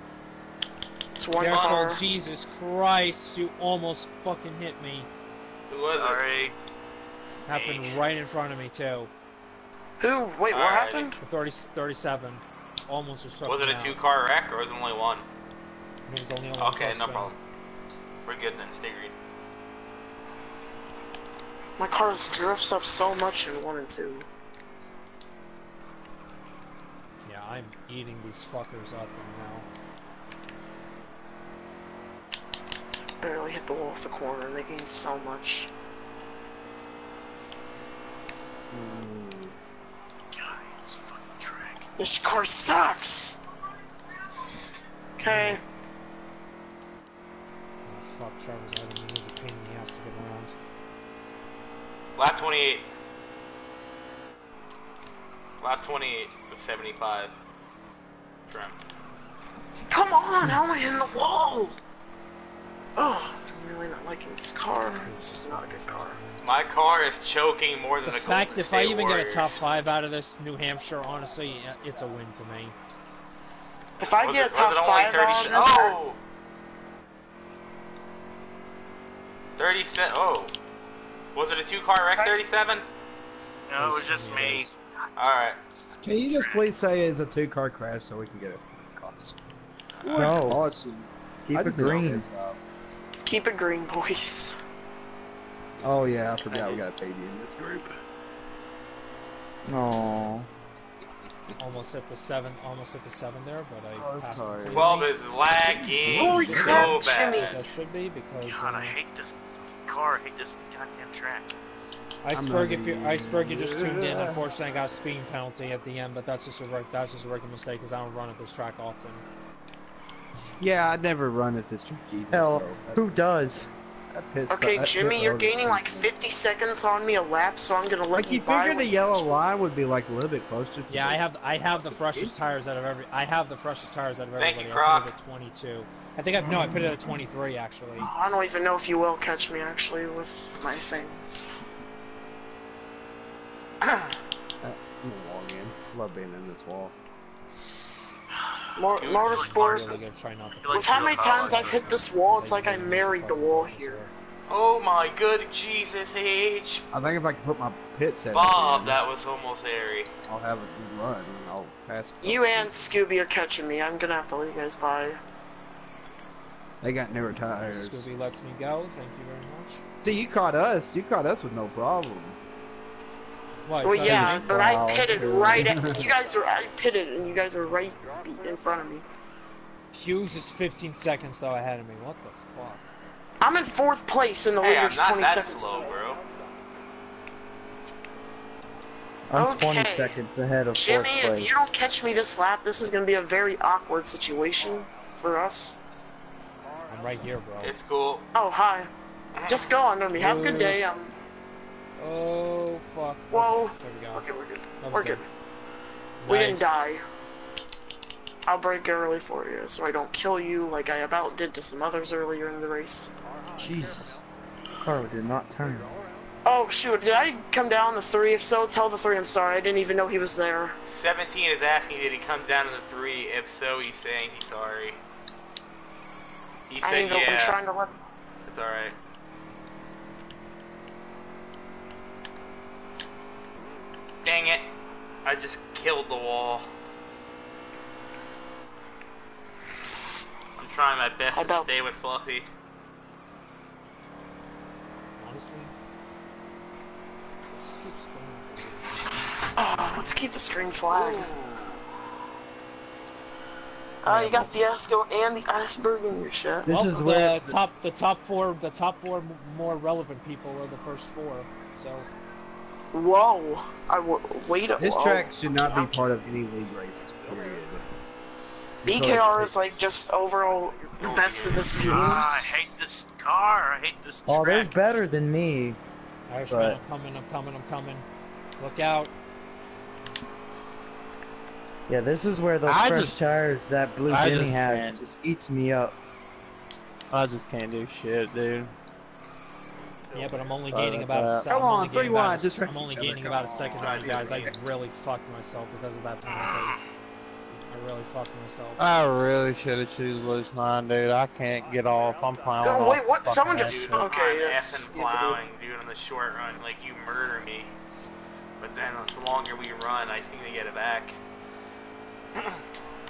It's one Careful, car. Oh, Jesus Christ, you almost fucking hit me. Who was it? Sorry. Happened right in front of me too. Who? Wait, what Alright. happened? The 30, 37. Almost just Was it a two car wreck or was it only one? It was only one Okay, no spin. problem. We're good then, stay green. My car drifts up so much in one and two. Yeah, I'm eating these fuckers up right now. Barely hit the wall off the corner, and they gained so much. Mm. God, this fucking track. This car sucks. Okay. Oh, fuck, Trevor's out of me. He's a pain in the ass to get around. Lap 28. Lap 28 of 75. Trim. Come on, I'm I hitting the wall? Oh, I'm really not liking this car. This is not a good car. My car is choking more than The the fact Golden if I even Warriors. get a top five out of this New Hampshire, honestly, it's a win to me. If I Was get it, a top was only five 30 on se- this, Oh! 37. Oh. Was it a two car wreck, 37? No, it was just me. Alright. Can you just please say it's a two car crash so we can get it? No. Caution. Keep I it just need green. This stuff. keep it green, boys. Oh yeah, I forgot we got a baby in this group. Oh. Almost hit the seven. Almost hit the seven there, but I Oh, this passed car the is- 12 is lagging Holy so crap, bad. Jimmy. That should be because God, uh, I hate this car. I hate this goddamn track. Iceberg. If you not- Iceberg, you just tuned in. Unfortunately, I got a speeding penalty at the end, but that's just a reg- that's just a regular mistake because I don't run at this track often. Yeah, I'd never run at this track either. Hell, so who does? Okay, stop- Jimmy, you're gaining like 50 seconds on me a lap, so I'm gonna let Like you you by figured the yellow line would be like a little bit closer. To Yeah, the- I have I have the freshest tires out of every. I have the freshest tires out of Thank everybody. you, I put Croc. it at 22. I think I no, I put it at 23 actually. I don't even know if you will catch me actually with my thing. Uh, I'm gonna log in. Love being in this wall. More, Good. I'm motorsport. really gonna try not to. I feel like With how many times I've hit this wall, it's like I married the wall here. Oh my good Jesus H. I think if I can put my pit set. Bob, in, that was almost airy. I'll have a good run and I'll pass. You and Scooby are catching me. I'm gonna have to let you guys by. They got newer tires. Scooby lets me go. Thank you very much. See, you caught us. You caught us with no problem. What? Well, yeah, but I pitted dude. right at you guys were. I pitted and you guys were right in front of me. Hughes is 15 seconds though ahead of me. What the fuck? I'm in fourth place and the Hey, I'm leader's not 20 that seconds. slow, bro. I'm Okay. 20 seconds ahead of Jimmy, fourth if you don't catch me this lap, this is gonna be a very awkward situation for us. I'm right here, bro. It's cool. Oh, hi. Just go under me. Have a good day. Um, Oh fuck. Whoa. There we go. okay, we're good. That was We're good. We didn't die. I'll break early for you so I don't kill you like I about did to some others earlier in the race. Jesus. Car did not turn. Oh shoot, did I come down the three? If so, tell the three I'm sorry. I didn't even know he was there. 17 is asking, did he come down to the three? If so, he's saying he's sorry. He I said, ain't yeah. been trying to let him. It's alright. Dang it. I just killed the wall. I'm trying my best I to don't- stay with Fluffy. Honestly. This keeps going. Oh, let's keep the screen flag. Oh, you got Fiasco and the Iceberg in your chat. This Well, is the where top the top four the top four more relevant people are the first four. So Whoa. I w- wait a This whoa. track should not be part of any league races. Period. BKR is like just overall the best of this game. Ah, I hate this car. I hate this Track. Oh, there's track. better than me. Irishman, But- I'm coming, I'm coming, I'm coming. Look out. Yeah, this is where those I fresh just- tires that Blue I Jimmy just has can't. just eats me up. I just can't do shit, dude. Yeah, but I'm only gaining about about. that. A, se- Come I'm on, only gaining three about wide, a, just s- I'm only gaining come about a second on you guys. I really fucked myself because of that penalty. I really fucked myself. I really should have choose loose line, dude. I can't get off. I'm plowing Oh, wait, what? Someone just- Dude, Okay, I'm that's- effing plowing, dude, on the short run. Like, you murder me. But then, the longer we run, I seem to get it back.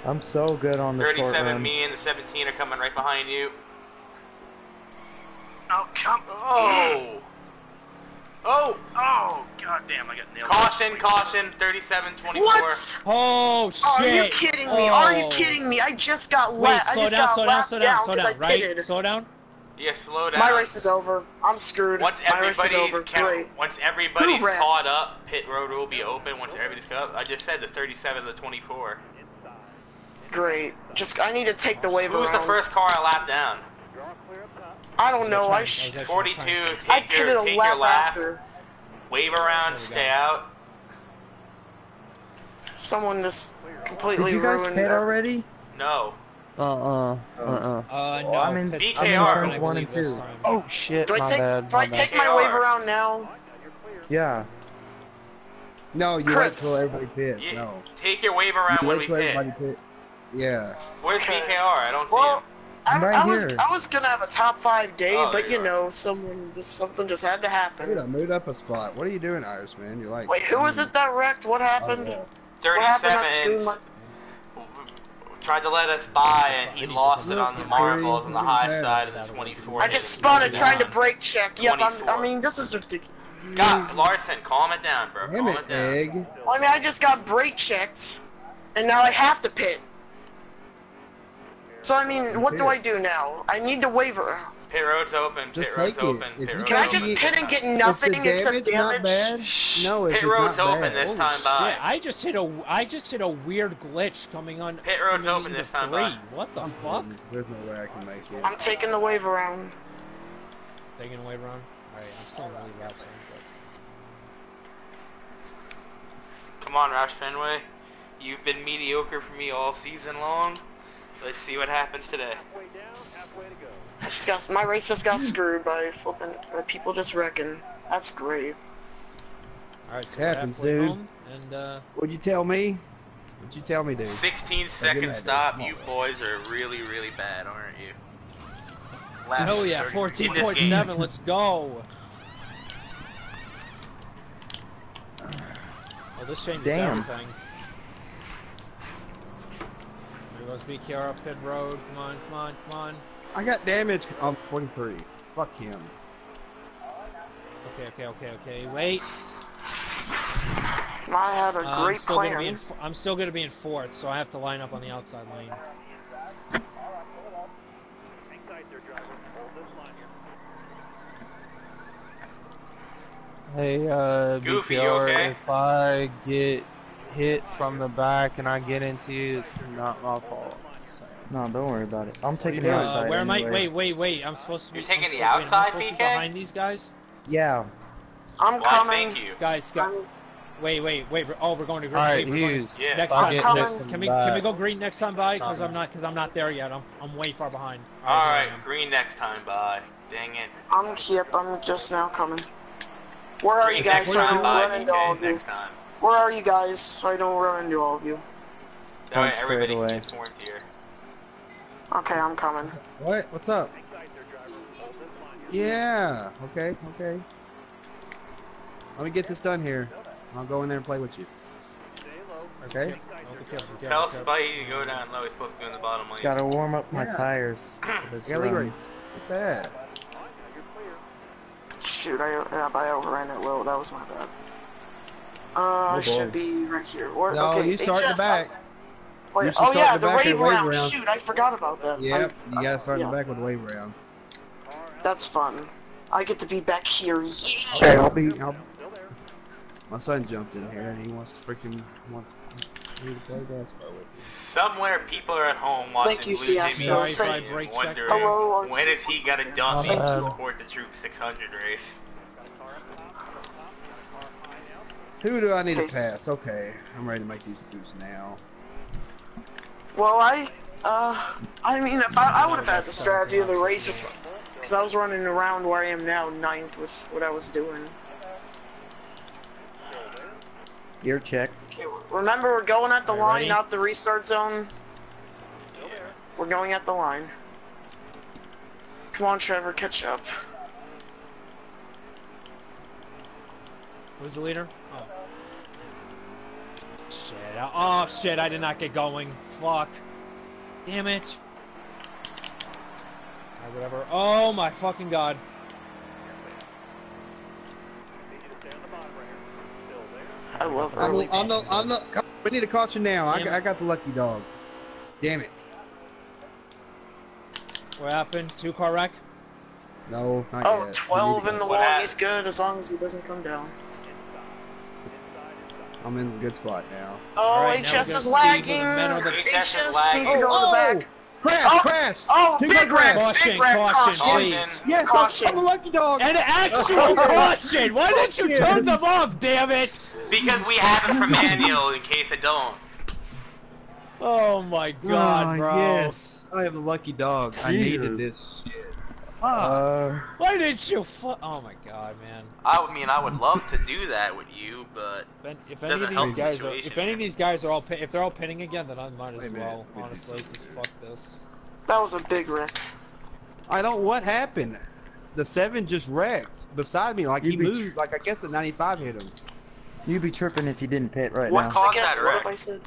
I'm so good on the short 37, me and the 17 are coming right behind you. Oh, come. Oh! Oh! Oh, goddamn! I got nailed. Caution, caution, 37, 24. What? Oh shit! Are you kidding me? Are you Oh. kidding me? I just got Wait, let. I just down, got slow down, slow down, slow because down, right? pitted. Slow down. Yeah, slow down. My race is over. I'm screwed. Once My race is everybody's over. count, Great. once everybody's Who wrecked? caught up, pit road will be open. Once everybody's caught up, I just said the 37 to the 24. Great. Just I need to take the wave Who's around. the first car I lapped down? I don't know. I was sh- 42. Take I your pitted a take lap your lap. after. Wave around, stay out. Someone just completely Did you guys ruined pit it. already? No. Uh-uh. Uh-uh. Uh, Oh, no. I'm in- Pitts- I'm in turns one and this two. Oh shit, Do I my take bad. do I my take my wave around now? Yeah. No, you Chris. wait till everybody pits. You- No. Take your wave around You when wait we till pit. everybody pit. Yeah. Where's Okay. BKR? I don't see Well, him. I, I'm right I was here. I was gonna have a top five day, Oh, but there you you know, someone just something just had to happen. Dude, I moved up a spot. What are you doing, Iris, man? You're like. Wait, who was it that wrecked? What oh, happened? yeah. What happened 37 tried to let us by, and he lost it on the marbles on the high side of the 24. I just spun it trying to brake check. Yep, I'm, I 24. mean this is ridiculous. God, Larson, calm it down, bro. Damn Calm it, it down. egg. I mean I just got brake checked. and now I have to pit. So I mean, what do I do now? I need to waiver. Pit road's open. Just pit road's take it. open. Pit road's Can I just get- this pit and get nothing if the except damage not bad, Shh. no, if Pit road's not open bad. this Holy time shit, by. I just hit a I just hit a weird glitch coming on. Pit road's open into this time three. by. What the I'm fuck? kidding. There's no way I can make it. I'm taking the wave around. Taking away run. Alright, I'm still in the lead laps. Come on, Roush Fenway. You've been mediocre for me all season long. Let's see what happens today. I just got my race just got screwed by flipping by people just wrecking. That's great. Alright, so Happens, dude. home, and uh, What'd you tell me? What'd you tell me, dude? 16 that, second dude. stop. You boys are really, really bad, aren't you? Last hell yeah, 30 in this game. 14.7. Let's go. Oh, this changes Damn. everything. There goes BKR up pit road. Come on, come on, come on. I got damage on 43. Fuck him. Okay, okay, okay, okay. Wait. I had a Uh, I'm great still gonna be in. plan. f- I'm still gonna be in fourth, so I have to line up on the outside lane. Hey, uh, Goofy, BTR, okay? if I get hit from the back and I get into you, it's not my fault. So. No, don't worry about it. I'm taking the doing? Uh, outside. where am I? Wait, wait, wait. I'm supposed to be. You're taking I'm the supposed- wait, am outside, supposed BK? behind these guys, Yeah. I'm Why, coming. thank you. guys. guys Wait, wait, wait. Oh, we're going to green. Alright, wait, we're going- Hughes. Yeah. Next if I time, coming. can we can we go green next time by? Because I'm not because I'm not there yet. I'm I'm way far behind. Alright, here I am. green next time, bye. Dang it. I'm yep. I'm just now coming. Where are Green you guys? next I time, don't bye, run into all BK. of you. Next time. Where are you guys? So I don't run into all of you. That way One straight everybody away. gets fourth here. Okay, I'm coming. What? What's up? Yeah. Okay. Okay. Let me get this done here. I'll go in there and play with you. Okay. Be careful, be Tell careful. Spidey to go down low. He's supposed to be in the bottom lane. Gotta warm up my Yeah. tires. for this Yeah, league run. race. What's that? Shoot, I I overran it low. That was my bad. Uh, I boy. should be right here. Or, No, okay, you start in the back. Wait, You should oh yeah, the the back rave wave round. round. Shoot, I forgot about that. Yep. I'm- You gotta start in yeah, the back with the wave round. That's fun. I get to be back here. Yeah. Okay, I'll be. I'll, my son jumped in here and he wants freaking wants me to play basketball with. me. Somewhere people are at home watching Thank you, Blue Jay Fiasco. Music Thank and you. wondering Hello, when RC. he gonna dump me to support the Troop 600 race. Who do I need to pass? Okay, I'm ready to make these boosts now. Well, I, uh, I mean, if I, I would have had the strategy of the race, because I was running around where I am now, ninth with what I was doing. Gear check. Remember, we're going at the Alright, line, ready? not the restart zone. We're going at the line. Come on, Trevor, catch up. Who's the leader? Oh. Shit. I- Oh shit! I did not get going. Fuck. Damn it. Alright, whatever. Oh my fucking god. I love I'm, early. the- I'm the. I'm the. We need a caution now. I, I got the lucky dog. Damn it. What happened? Two car wreck? No, not Oh, yet. 12 in the wall, he's good as long as he doesn't come down. I'm in a good spot now. Oh, Alright, HS gonna is lagging. men are the- HS is HS lagging. needs to go to the back. Crash! Oh! Crash! Oh, Two big red red, Caution, big red, caution, caution. please. Yes, I'm, Caution. I'm a lucky dog. An actual caution! Why didn't you turn them off, damn it? Because we have it from manual in case I don't. Oh my god, Ah, bro. Yes, I am a lucky dog. I needed this shit. Ah, Uh, Why didn't you fu- Oh my god, man. I mean I would love to do that with you, but If, if any of Doesn't help these the guys are, if any of these guys are all, pin- if they're all pinning again, then I might as Wait well. wait Honestly, just fuck this. That was a big wreck. I don't. What happened? The seven just wrecked beside me. Like he You be- moved. Like I guess the 95 hit him. you'd be tripping if you didn't pit right What now. caused Again, that what wreck?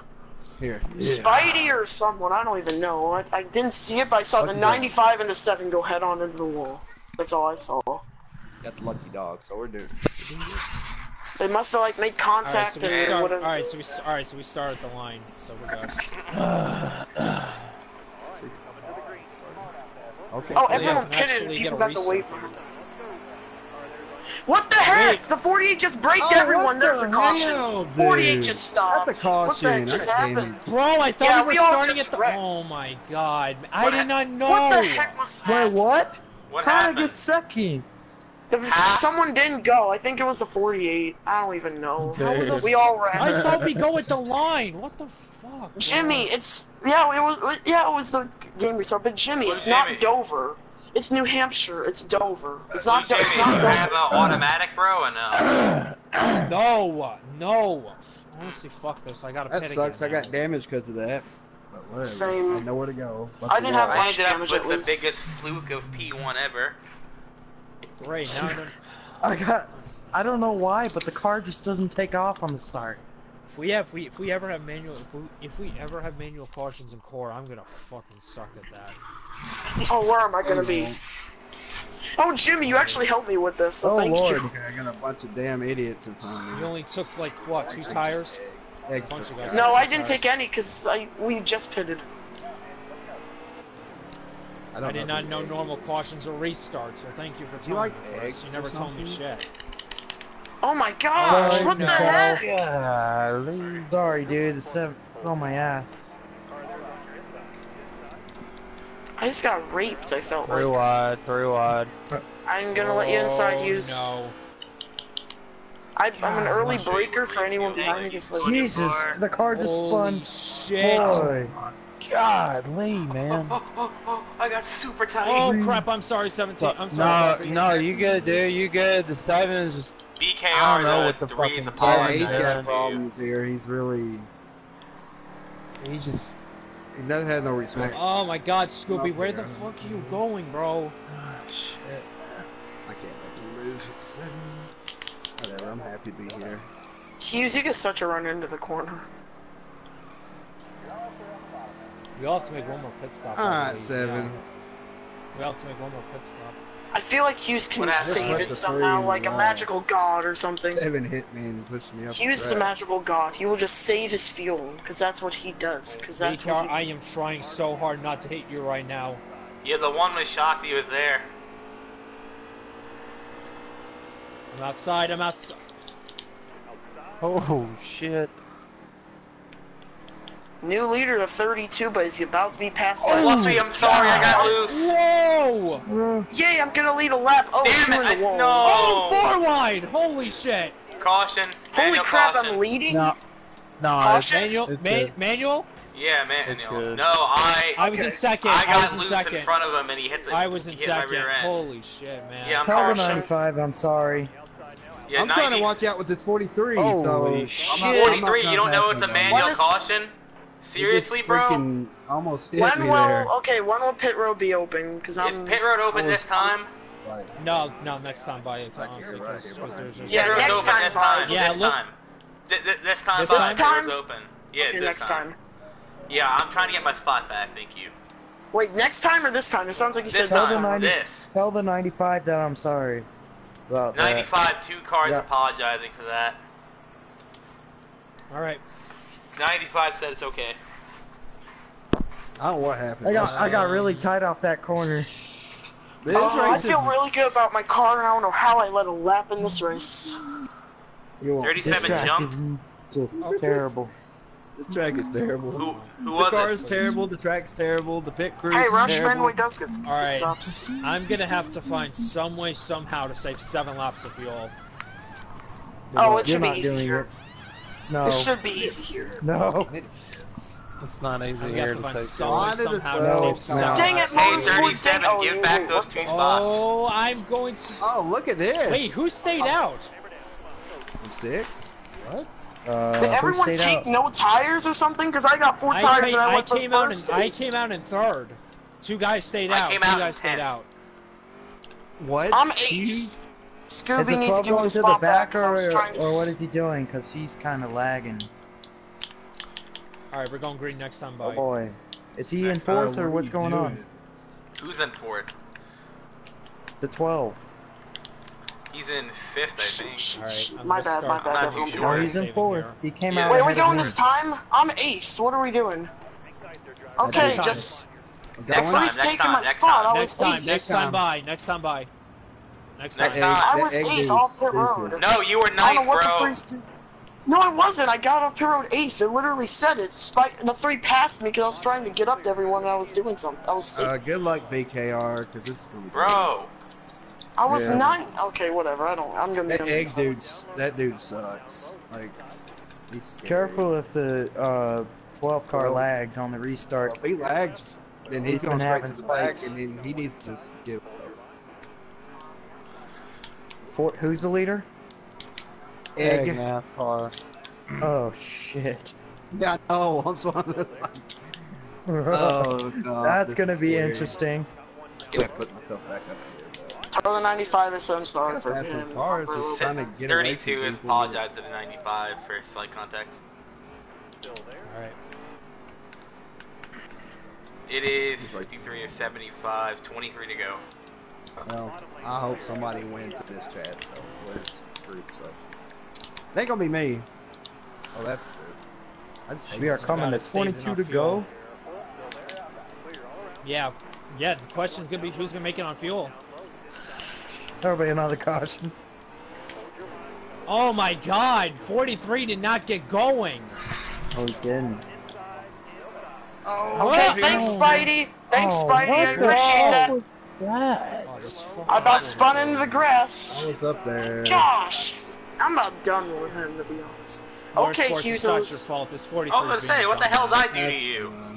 Have I said? Here. Spidey or someone, I don't even know. I, I didn't see it, but I saw the Lucky dog. 95 and the 7 go head on into the wall. That's all I saw. Got the lucky dog, so we're doing. They must have like made All right, contact so we and it start. would All have. so we s- all right, so we start at the line. So we're good. Okay. Oh, Yeah, everyone can pitted and people got the restart. wait for him. What the heck? Wait. The 48 just braked Oh, everyone. what There's the a caution. hell, 48 just stopped. That's a caution. What the heck just I happened? damn Bro, I thought Yeah, we were we all starting just at the. wrecked. Oh my god, I did not know. What the heck was that? Wait, what? What How did I happened? get second? The- Ah. Someone didn't go. I think it was the 48. I don't even know. How Dude. We all ran. I thought we go at the line. What the fuck? bro? Jimmy, it's yeah, it was yeah, it was the game restart. But Jimmy, What's it's Jimmy? not Dover. It's New Hampshire. It's Dover. It's Blue not. Do- it's you not Dover. have an automatic, bro, and uh, No, no. Honestly, fuck this. I got a. That pit sucks. I got damage because of that. But whatever. Same. I know where to go. I didn't have I much ended up damage with at the least. biggest fluke of P1 ever. Great. Now I got. I don't know why, but the car just doesn't take off on the start. If we have, if we, if we ever have manual, if we, if we ever have manual cautions in core, I'm gonna fucking suck at that. Oh, where am I gonna be? Oh, oh Jimmy, you actually helped me with this. So oh thank lord. you. Okay, I got a bunch of damn idiots in front of me. You only took like what, two tires? Extra. bunch guys. No, I didn't take any because I we just pitted. don't I did not know normal cautions or restarts. Well, thank you for Do you telling like me. Eggs You never told me shit. Oh my gosh! Oh, what the no. heck? Golly. Sorry, dude. It's, it's on my ass. I just got raped. I felt Three like. wide, three wide. I'm gonna let you oh, inside Oh, use. No. I, I'm an early God. breaker for anyone behind me. Just like Jesus, the car just Holy spun. shit. Boy. Oh Godly, man. Oh, oh, oh, oh, I got super tight. Oh crap! I'm sorry, 17. I'm sorry. no, no, you good, dude. You good. The sevens. I BKR, don't know the, what the threes fucking Yeah, apologize he's Apologize, got to problems here. He's really. He just. He doesn't have no respect. Oh my god, Scooby, Up where the fuck are you going, bro? Oh, shit. I can't make him move. It's seven. Whatever. I'm happy to be here. Hughes, you get such a run into the corner. We all have to make one more pit stop. Alright, seven. yeah. We all have to make one more pit stop. I feel like Hughes can What save it somehow, like a uh, magical god or something. Seven hit me and pushed me up. the Hughes is a magical god. He will just save his fuel, because that's what he does. Because that's BKR, what I am trying so hard not to hit you right now. Yeah, the one was shocked he was there. I'm outside, I'm outside. Oh shit. New leader of 32, but he's about to be passed Oh, by. Fluffy, I'm sorry, I got loose. Whoa! Yay, I'm gonna lead a lap. Oh, Damn it, in I- wall. no. Oh, four wide! Holy shit! Caution. Holy manual crap, caution. I'm leading? No. No. it's- Caution? Manual, It's man, good. manual? Yeah, man. It's no, good. no, I I was in second. I I, got was in loose second. in front of him and he hit the. I was in he hit my second. Holy shit, man. Yeah, I'm Tell the 95 I'm sorry. Yeah, I'm trying to watch out with this 43. Holy so I'm shit. not- I'm not 43. You don't know gonna it's a manual What is- caution? He Seriously, bro? Almost hit When me will there. okay? When will pit road be open? Because I'm Is pit road open oh, this time? like- No, no, next time by it, Right honestly, right because here, right there's just Yeah, Pit next time, this Bob. time. Yeah, this look- time. Th- th- this time, This Bob, time? pit road's open. Yeah, okay, this next time. Yeah, I'm trying to get my spot back. Thank you. Wait, next time or this time? It sounds like you This said this Tell the time. time. 90 This. Tell the 95 that I'm sorry about that. 95, two cars Yeah. apologizing for that. All right. 95 said it's okay. I don't know what happened. I got I got really tight off that corner. This Oh, I feel is- really good about my car, and I don't know how I let a lap in this race. you 37 this track jump. is just terrible. This track is terrible. Who who the was car it? is terrible. The track's terrible. The pit crew Hey, Roush. Fenway does get All right. stops. I'm gonna have to find some way somehow to save seven laps of fuel. Oh, it You're should be not easy doing here. it. No. It should be easy here. No. It's not easy I'm gonna here have to to find say. some Why way did it somehow No, save no. Dang it, laps. Hey, Motorsport, 37, oh, give back those two spots. Oh, I'm going to. Oh, look at this. Wait, who stayed out? I'm six. What? Uh, Did everyone take out? no tires or something? Because I got four I, tires ca- and I I went for came out in. I came out in third. Two guys stayed I out. came Two out in guys stayed out. What? I'm You- eighth. Scooby Is needs to give me the to the spot back, back. 'cause I or, was or what s- is he doing? Because he's kind of lagging. All right, we're going green next time, Oh boy. Is he in Next Oh, fourth, or what's you going on? Who's in fourth? The 12. He's in fifth, I think. Alright, I'm My bad, my bad, I'm not everyone. too Oh, he's in fourth. here. He came Yeah. out Wait, are we ahead going this time? I'm eighth. What are we doing? Okay, just Next time, next time, my next time. Next time, next time by, next time by. Next time. Next time. I was Egg eighth off pit road. No, you were I don't know ninth, what the bro. freeze do. No, I wasn't. I got off pit road eighth. It literally said it. Spike the three passed me because I was trying to get up to everyone and I was doing something. I was sick. Uh, good luck, BKR, because this is gonna be. Bro, I was yeah. nine. Okay, whatever. I don't. I'm gonna. That be egg dude's that dude sucks. Like, he's. Careful if the uh, 12 car Well- lags on the restart. If he lags, then he's He's going been straight to the back, spikes. and then he needs to give. For, who's the leader? Egg Egg. NASCAR. Oh shit. Yeah, I know. I'm so I'm just oh god. That's gonna be scary. interesting. I put myself back up here. Throw the 95 is so I'm sorry for Fast being. as cars, a little just bit- trying to get away 32 from is people. apologized to the 95 for slight contact. Still there. Alright. It is 53 of 75, 23 to go. Well, I hope somebody wins in this chat, so or this group. So it ain't gonna be me. Oh, that's true. I just hate We are coming to 22 to go. Yeah, yeah. The question's gonna be who's gonna make it on fuel. Everybody another caution. Oh my God! 43 did not get going. Oh, he didn't. Oh, okay, thanks. Spidey. Thanks, Oh, Spidey. I appreciate hell that. was that? Oh, this I about spun into the grass. I up there. Gosh, I'm about done with him to be honest. Okay, Motorsports, it's not your fault. This 40 I was gonna say, what the hell did I do to you? uh,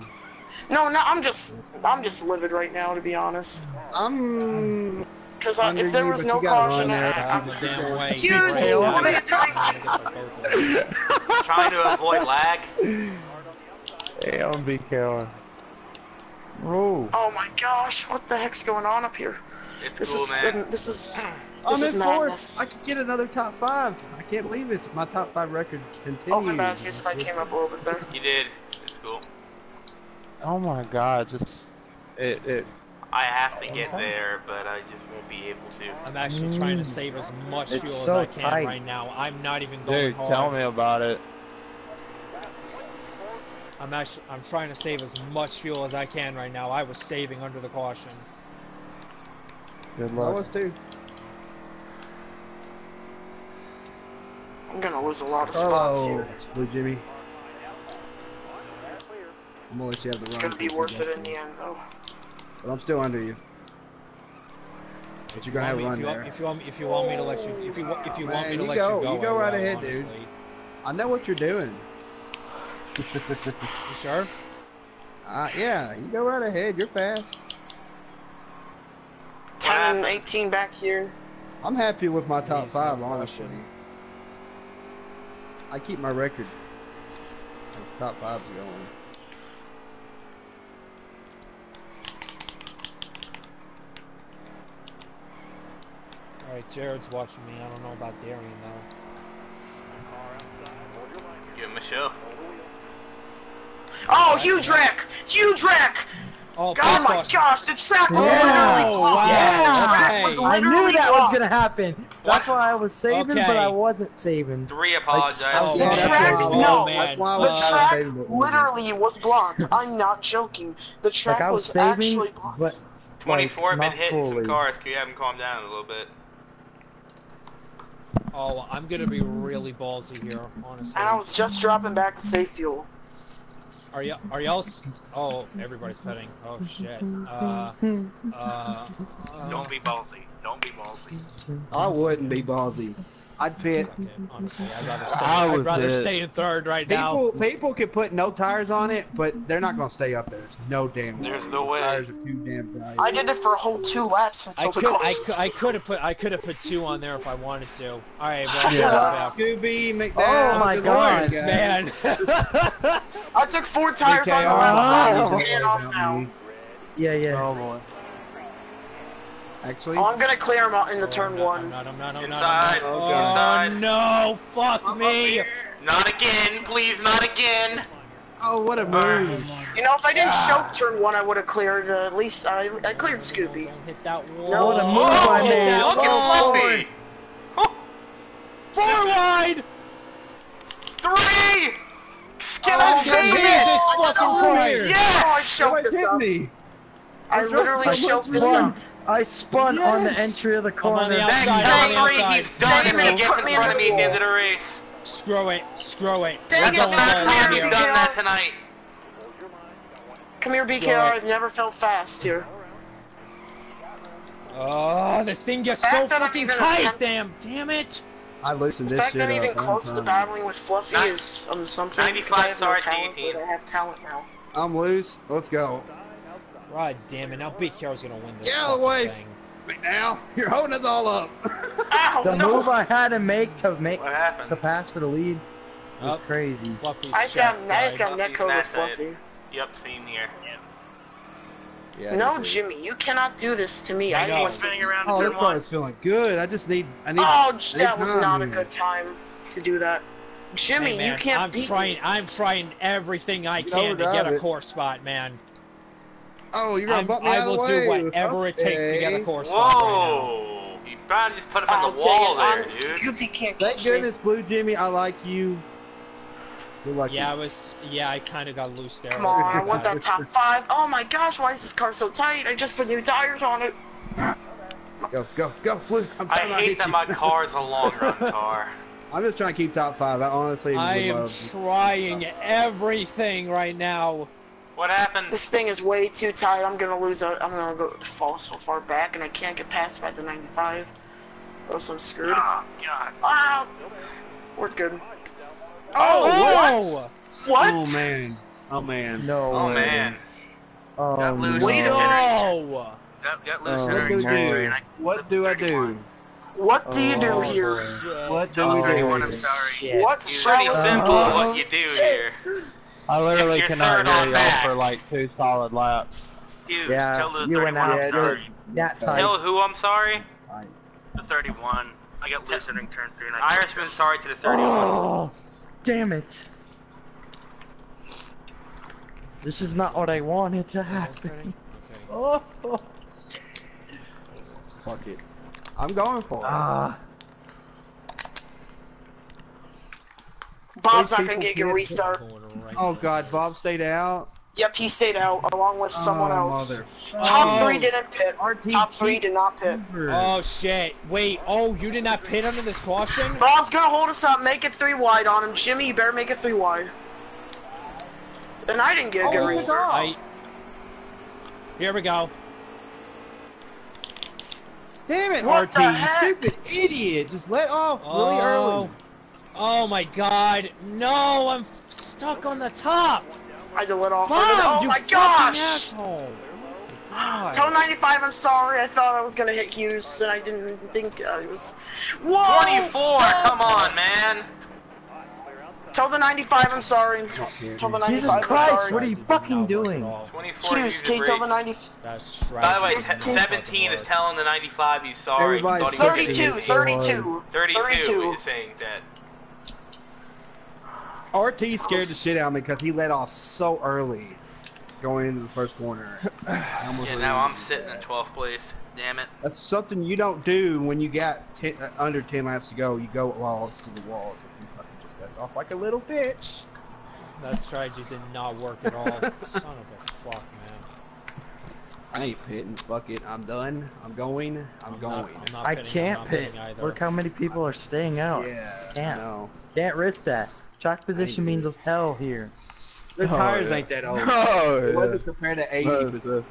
No, no, I'm just, I'm just livid right now to be honest. I'm. Because if there was but no you gotta caution, run there. I, Out of the damn way. Hughes, what are you doing? Trying to avoid lag. Hey, I'm BKR. Oh, oh my gosh, what the heck's going on up here? It's This cool, is, man. sudden- this is, I'm this is in madness. fourth. I could get another top five. I can't believe it's my top five record continues. Oh my bad, Hughes, if I came up a little bit better. You did. It's cool. Oh my god, just it it I have to get there, but I just won't be able to. I'm actually trying to Mm. save as much It's fuel so as I can tight. right now. I'm not even going dude, hard. tell me about it. I'm actually I'm trying to save as much fuel as I can right now. I was saving under the caution. Good I luck. was too. I'm gonna lose a lot of spots Oh, here. Blue Jimmy. I'm gonna let you have the run. It's run. gonna be since worth it in the end, though. But I'm still under you. But you're gonna have a run if, you there. want, if you want me, if you want me to let you, if you if you want Man, me to you let go- you go, you go right will, ahead, dude. I know what you're doing. You sure? uh, yeah, you go right ahead. You're fast. 10 and 18 back here. I'm happy with my top Please, five, honestly. I keep my record. of Top five's going. All right, Jared's watching me. I don't know about Darian though. Give him a show. Oh, huge wreck! Huge wreck! Oh, Oh my caution. gosh, the track was Yeah. literally blocked. Wow, The track okay. was I knew literally that was gonna happen. That's why I was saving, but I wasn't saving. Three apologize. Oh, The track, why no, man. That's why I the Uh, track save it. literally was blocked. I'm not joking. The track Like I was was saving, actually blocked. but 24 like, been not hitting some cars. Can you have him calm down a little bit? Oh, I'm gonna be really ballsy here, honestly. And I was just dropping back to save fuel. Are y'all? Are y'all? Oh, everybody's petting. Oh shit. Uh, uh, uh, Don't be ballsy. Don't be ballsy. I wouldn't be ballsy. I'd pit. it, Honestly, I'd rather stay. I I'd rather stay in third right now. People, people could put no tires on it, but they're not gonna stay up there. There's no damn way. There's no way. Tires are too damn valuable. I did it for a whole two laps I until the could, I caution. could, I could have put, I could have put two on there if I wanted to. All right, well, Yeah. yeah. Scooby, McDowell. Oh my good God, guys. man. I took four tires on the BKR, left side. Oh. He's paying off now. yeah, yeah. Oh boy. Actually, Oh, I'm gonna clear him out in the Oh, turn I'm not, one. I'm not, I'm not, I'm Inside. not. Oh, Inside. Oh no! Fuck me! Not again, please, not again. oh, what a Alright. move! You know, if I didn't choke turn one, I would have cleared. Uh, at least I, I cleared Scooby. Don't hit that wall. No, what a move Oh, I made. look at Fluffy. Four wide! Three! Can Oh, I save Jesus it? fucking Christ! Yes! Oh, I choked Somebody's this hitting up. me. I literally I choked this spun. up. I spun on the entry of the on the corner. outside. Next Outside, time outside. he's done if he gets in front of me the at the end of the race. Screw it, screw it. Dang That's it, the We're last time on he's done that tonight. Come here, BKR. Go. I've never felt fast here. Oh, this thing gets so fact that I'm fucking tight, damn, damn it! I loosened The this fact shit that I'm up. even close to fine. battling with Fluffy Nine- is um, something. 95 because I no stars talent, 18. I have talent now. I'm loose. Let's go. God damn it, now BKR's gonna win this Get out of the way. thing. McDowell, you're holding us all up. Ow, The no! move I had to make to make to pass for the lead was Oh. crazy. Fluffy's I just got, check I just got Fluffy's netcode with messed up. Fluffy. Yep, same here. Yeah, No. Jimmy, you cannot do this to me. I I, know. want to. Spinning around Oh, in this turn car one. is feeling good. I just need. I need. Oh, j- that was not a good time to do that. Jimmy, Hey, man, you can't I'm beat trying. me. I'm trying everything I You can to get overdrive a it. core spot, man. Oh, you're gonna I'm, bump me I out of will the way. do whatever it takes to get a Okay. core spot right Whoa! You probably just put him on Oh, the wall it, there, dude. Goofy can't Thank catch me. goodness, Blue Jimmy. I like you. You're now. lucky. Yeah, I was. Yeah, I kind of got loose there. Come on, I want that top five. Oh my gosh, why is this car so tight? I just put new tires on it. Go, go, go, Blue. I'm I trying not to hate that you. my car is a long run car. I'm just trying to keep top five. I honestly I am love. trying everything right now. What happened? This thing is way too tight. I'm gonna lose. i I'm gonna go fall so far back, and I can't get past by the 95. Or so I'm screwed. Oh, God. Wow, we're good. Oh, oh what? What? Oh man. Oh man. No. Oh way. man. Oh, Got loose. no. Wait no! Got, got oh. loose Oh, in What do turn three, do? I What do I do? What do you do Oh, here? boy. What oh, do Oh, we do? I'm sorry. shit. What? It's pretty simple Oh. what you do here. I literally If you're cannot third hear y'all back. for like two solid laps. Hughes, Yeah, tell the you went 31 out. I'm Yeah, sorry. That tight. Tell who I'm sorry. The 31. I got loose entering turn three, and I Irishman sorry to the 31. Oh, damn it. This is not what I wanted to happen. Oh, Fuck it. I'm going for it. ah. Bob's not gonna people get a can't- restart. Oh god, Bob stayed out. Yep, he stayed out along with oh, someone oh, else. Mother. Top Oh. three didn't pit. RT Top three did not pit. Oh shit! Wait. Oh, you did not pit under this caution? Bob's gonna hold us up, make it three wide on him. Jimmy, you better make it three wide. And I didn't get a Oh, good look restart. I. Here we go. Damn it, What RT, you stupid idiot! Just let off really oh. early. Oh my god. No, I'm stuck on the top. I had to let off. Bob, oh you my fucking gosh! asshole. God. Toe 95, I'm sorry. I thought I was gonna hit Hughes, and I didn't think it was. Whoa! 24, come on, man. Tell the 95, I'm sorry. Tell the 95, Jesus I'm Christ, sorry. what are you fucking doing? 24 Hughes, use can you tell the brakes. 90? That's By the way, It's- te- it's- 17 is telling the 95 he's sorry. Everybody's Thought he 32, 32. 32 32. is saying that. RT scared the shit out of me because he let off so early going into the first corner. Yeah, now I'm sitting in 12th place. Damn it. That's something you don't do when you got 10, uh, under 10 laps to go. You go walls to the walls. You fucking just lets off like a little bitch. That strategy did not work at all. Son of a fuck, man. I ain't pitting. Fuck it. I'm done. I'm going. I'm, I'm going. Not, I'm not I pitting, I'm can't pit. Look how many people are staying out. yeah. Can't. No. Can't risk that. Track position means of hell here. The Oh, tires yeah. ain't that old. Oh, It yeah. wasn't compared to 80. Most but-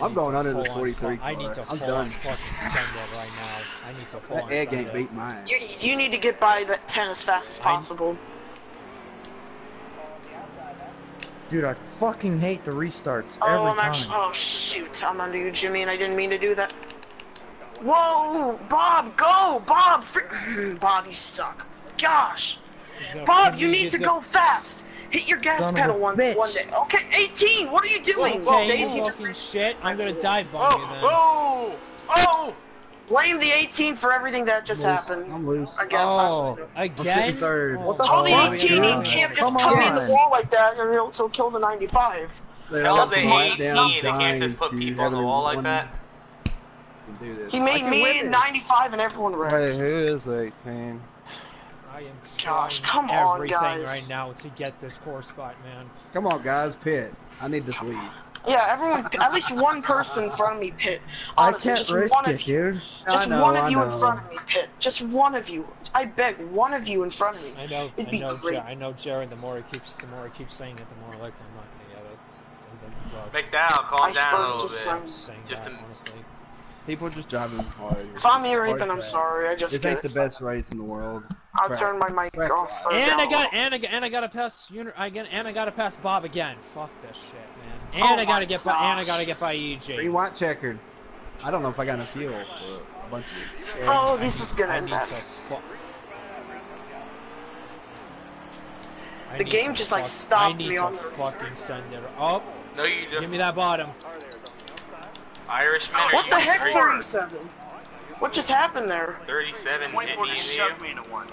I I'm going under this 43 fu- I need car. to I'm full done. fucking send it right now. I need to full That on egg send ain't beat mine. You, you need to get by that 10 as fast as possible. Dude, I fucking hate the restarts oh, every Oh, I'm time. actually. Oh, shoot. I'm under you, Jimmy, and I didn't mean to do that. Whoa! Bob, go! Bob! Bob, you suck. Gosh! He's gonna Bob, you need to go fast! Hit your gas Son pedal one, bitch. one day. Okay, 18! What are you doing? Okay, the you 18 just fucking shit. I'm gonna dive Whoa, bomb you then. whoa, oh! blame the 18 for everything that just I'm happened. I'm loose. I guess Oh. I'm. Again? third. Oh, What the Tell the Oh, 18 he can't just Come come in the wall like that and he'll also kill the 95. They Tell the 18 they can't just put to people on the wall like that. do this. He made me win 95 and everyone wrecked. Wait, who is 18? I am Gosh, trying come on, everything guys. right now to get this core spot, man. Come on, guys, pit. I need this lead. Yeah, everyone, at least one person in front of me pit. I can't just risk one it, of you. dude. Just I know, one of I you in front of me pit. Just one of you. I beg, one of you in front of me. I know, It'd I be know, great. Jer- I know, Jared. The more he keeps, the more he keeps saying it, the more likely I'm not gonna get it. So, but McDowell, calm I down a little just bit. saying- saying Just that, a- honestly. People are just driving hard. If I'm here Hard I'm sorry. I just This get ain't the best race in the world. I'll Crap. turn my mic Crap. off. or And I got, and I got, and I got to pass. Uni- I get, and I got to pass Bob again. Fuck this shit, man. And Oh I got to get by, and I got to get by E EG. Rewind checkered. I don't know if I got enough fuel for a bunch of these. Oh, this is gonna I end need bad. to fuck. I The game to just, like, fuck- stopped I need me on the fucking send it. Oh, No, you give don't. me that bottom. Irishman, are What the heck, are 37? What just happened there? 37 hit 24 me just shoved me into one.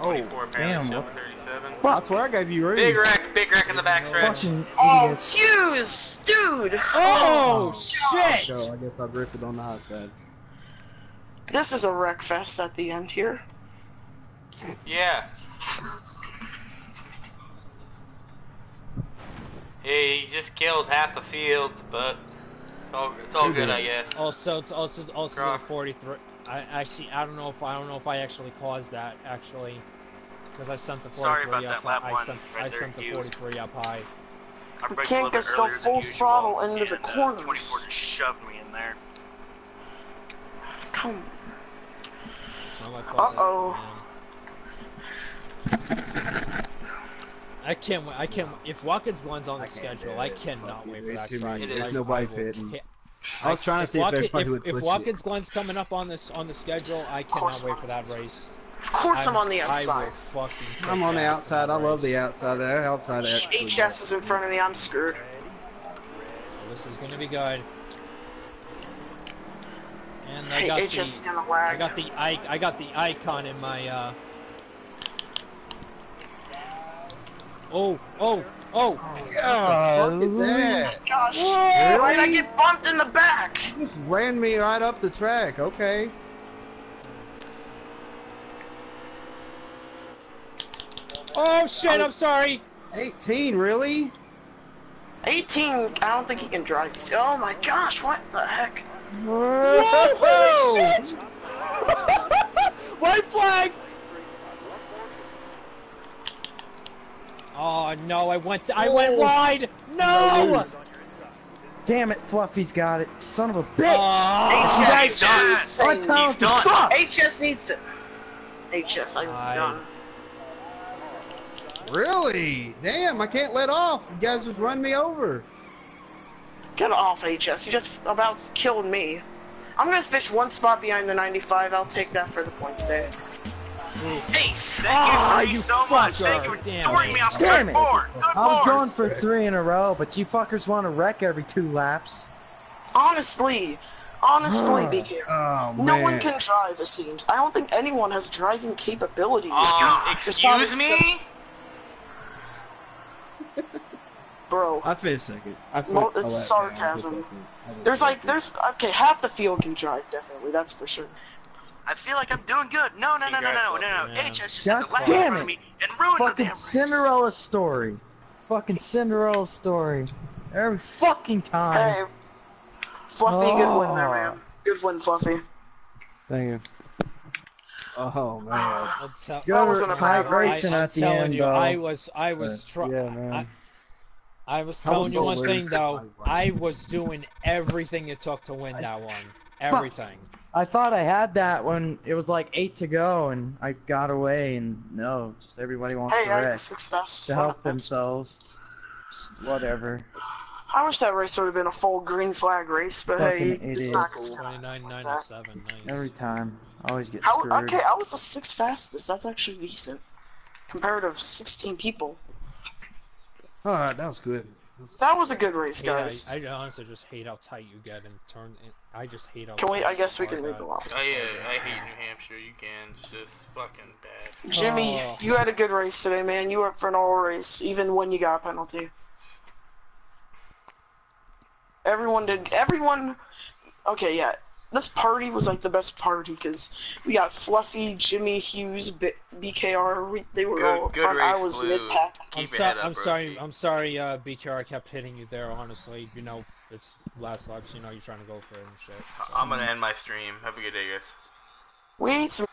Oh, 24 damn, shoved 37. I swear I gave you room. Big wreck, big wreck in the backstretch. Fucking Oh, idiot. Hughes, dude! Oh, oh gosh. shit! So I guess I ripped it on the high side. This is a wreck fest at the end here. Yeah. Yeah, he just killed half the field, but it's all, it's all good, I guess. Also, it's also also Croc. 43. I actually, I don't know if I don't know if I actually caused that actually, because I sent the 43 Sorry about up. that lap I sent right I sent the 43 up high. I You can't a just go full usual, throttle into the and, uh, corners. 24 just shoved me in there. Come. Not Uh-oh. man. I can't. wait- I can't. If Watkins lands on the I schedule, I cannot wait for that it's too track. many- there's I- nobody I will pitting. ki- I was trying to see if Watkin- everybody if, would if Watkins Glen's coming up on this on the schedule, I cannot wait for that race. Of course I'm, on the I outside. will fucking. I'm on the outside. I love the outside. The outside. actually HS is in front of me. I'm screwed. This is gonna be good. And I Hey, got HS is the. gonna lag. I got the I, I got the icon in my uh. Oh, oh oh oh! What the fuck is that? Oh gosh, Whoa! why did I get bumped in the back? Just ran me right up the track. Okay. Oh shit! Oh. I'm sorry. 18, really? 18, I don't think he can drive. Oh my gosh, what the heck? Whoa! Holy shit! White flag! Oh no! I went. I went oh. wide. No! Damn it, Fluffy's got it. Son of a bitch! Oh, HS, done. insane. What talented done. fuck! HS needs to. HS, I'm I- done. Really? Damn, I can't let off. You guys just run me over. Get off, HS. You just about killed me. I'm gonna fish one spot behind the 95. I'll take that for the points day. Hey, thank Ah, you, you so much. fucker. Thank you for Damn throwing me off Damn turn it. four. Good I was lord. going for three in a row, but you fuckers want to wreck every two laps. Honestly, honestly, Ah. BK. Oh, No one can drive, it seems. I don't think anyone has driving capability. Um, excuse me? Bro, I finished second. I Mo- flipped it's a lap down. I finished sarcasm. second. I was there's like, there's, okay, half the field can drive, definitely, that's for sure. I feel like I'm doing good. No, no, no, no, no, no, no. Yeah. HS just God had the damn in front of it. me and ruined the damn Fucking race. Cinderella story. Fucking Cinderella story. Every fucking time. Hey, Fluffy, good win there, Oh. man. Good win, Fluffy. Thank you. Oh, man. I'll tell- That Good wasn't a tight racing. I'm at the end, you, though. I was, I was, But, try- yeah, man. I was I was telling you one thing though. I was doing everything it took to win that one. Everything. I thought I had that when it was like eight to go, and I got away, and no, just everybody wants Hey, to I had the wreck to lap. help themselves. Just whatever. I wish that race would have been a full green flag race, but hey, Fucking it's not idiots. gonna happen. 29, 97, nice. Every time, I always get How, screwed. okay, I was the sixth fastest. That's actually decent. Compared to 16 people. All right, that was good. That was a good race, Yeah, guys. I, I honestly just hate how tight you get and turn. It, I just hate how. Can we? I guess we can move get. along. Oh yeah, I hate New Hampshire. You can. It's just fucking bad. Jimmy, Oh. you had a good race today, man. You were for an all race, even when you got a penalty. Everyone did. Everyone. Okay, yeah. This party was like the best party because we got Fluffy, Jimmy Hughes, B- BKR. We, they were Good- all good front. I was Blue. mid pack. I'm, so- I'm sorry. I'm sorry, uh, BKR. I kept hitting you there. Honestly, you know, it's last laps. You know, you're trying to go for it and shit. so- I'm gonna end my stream. Have a good day, guys. We need some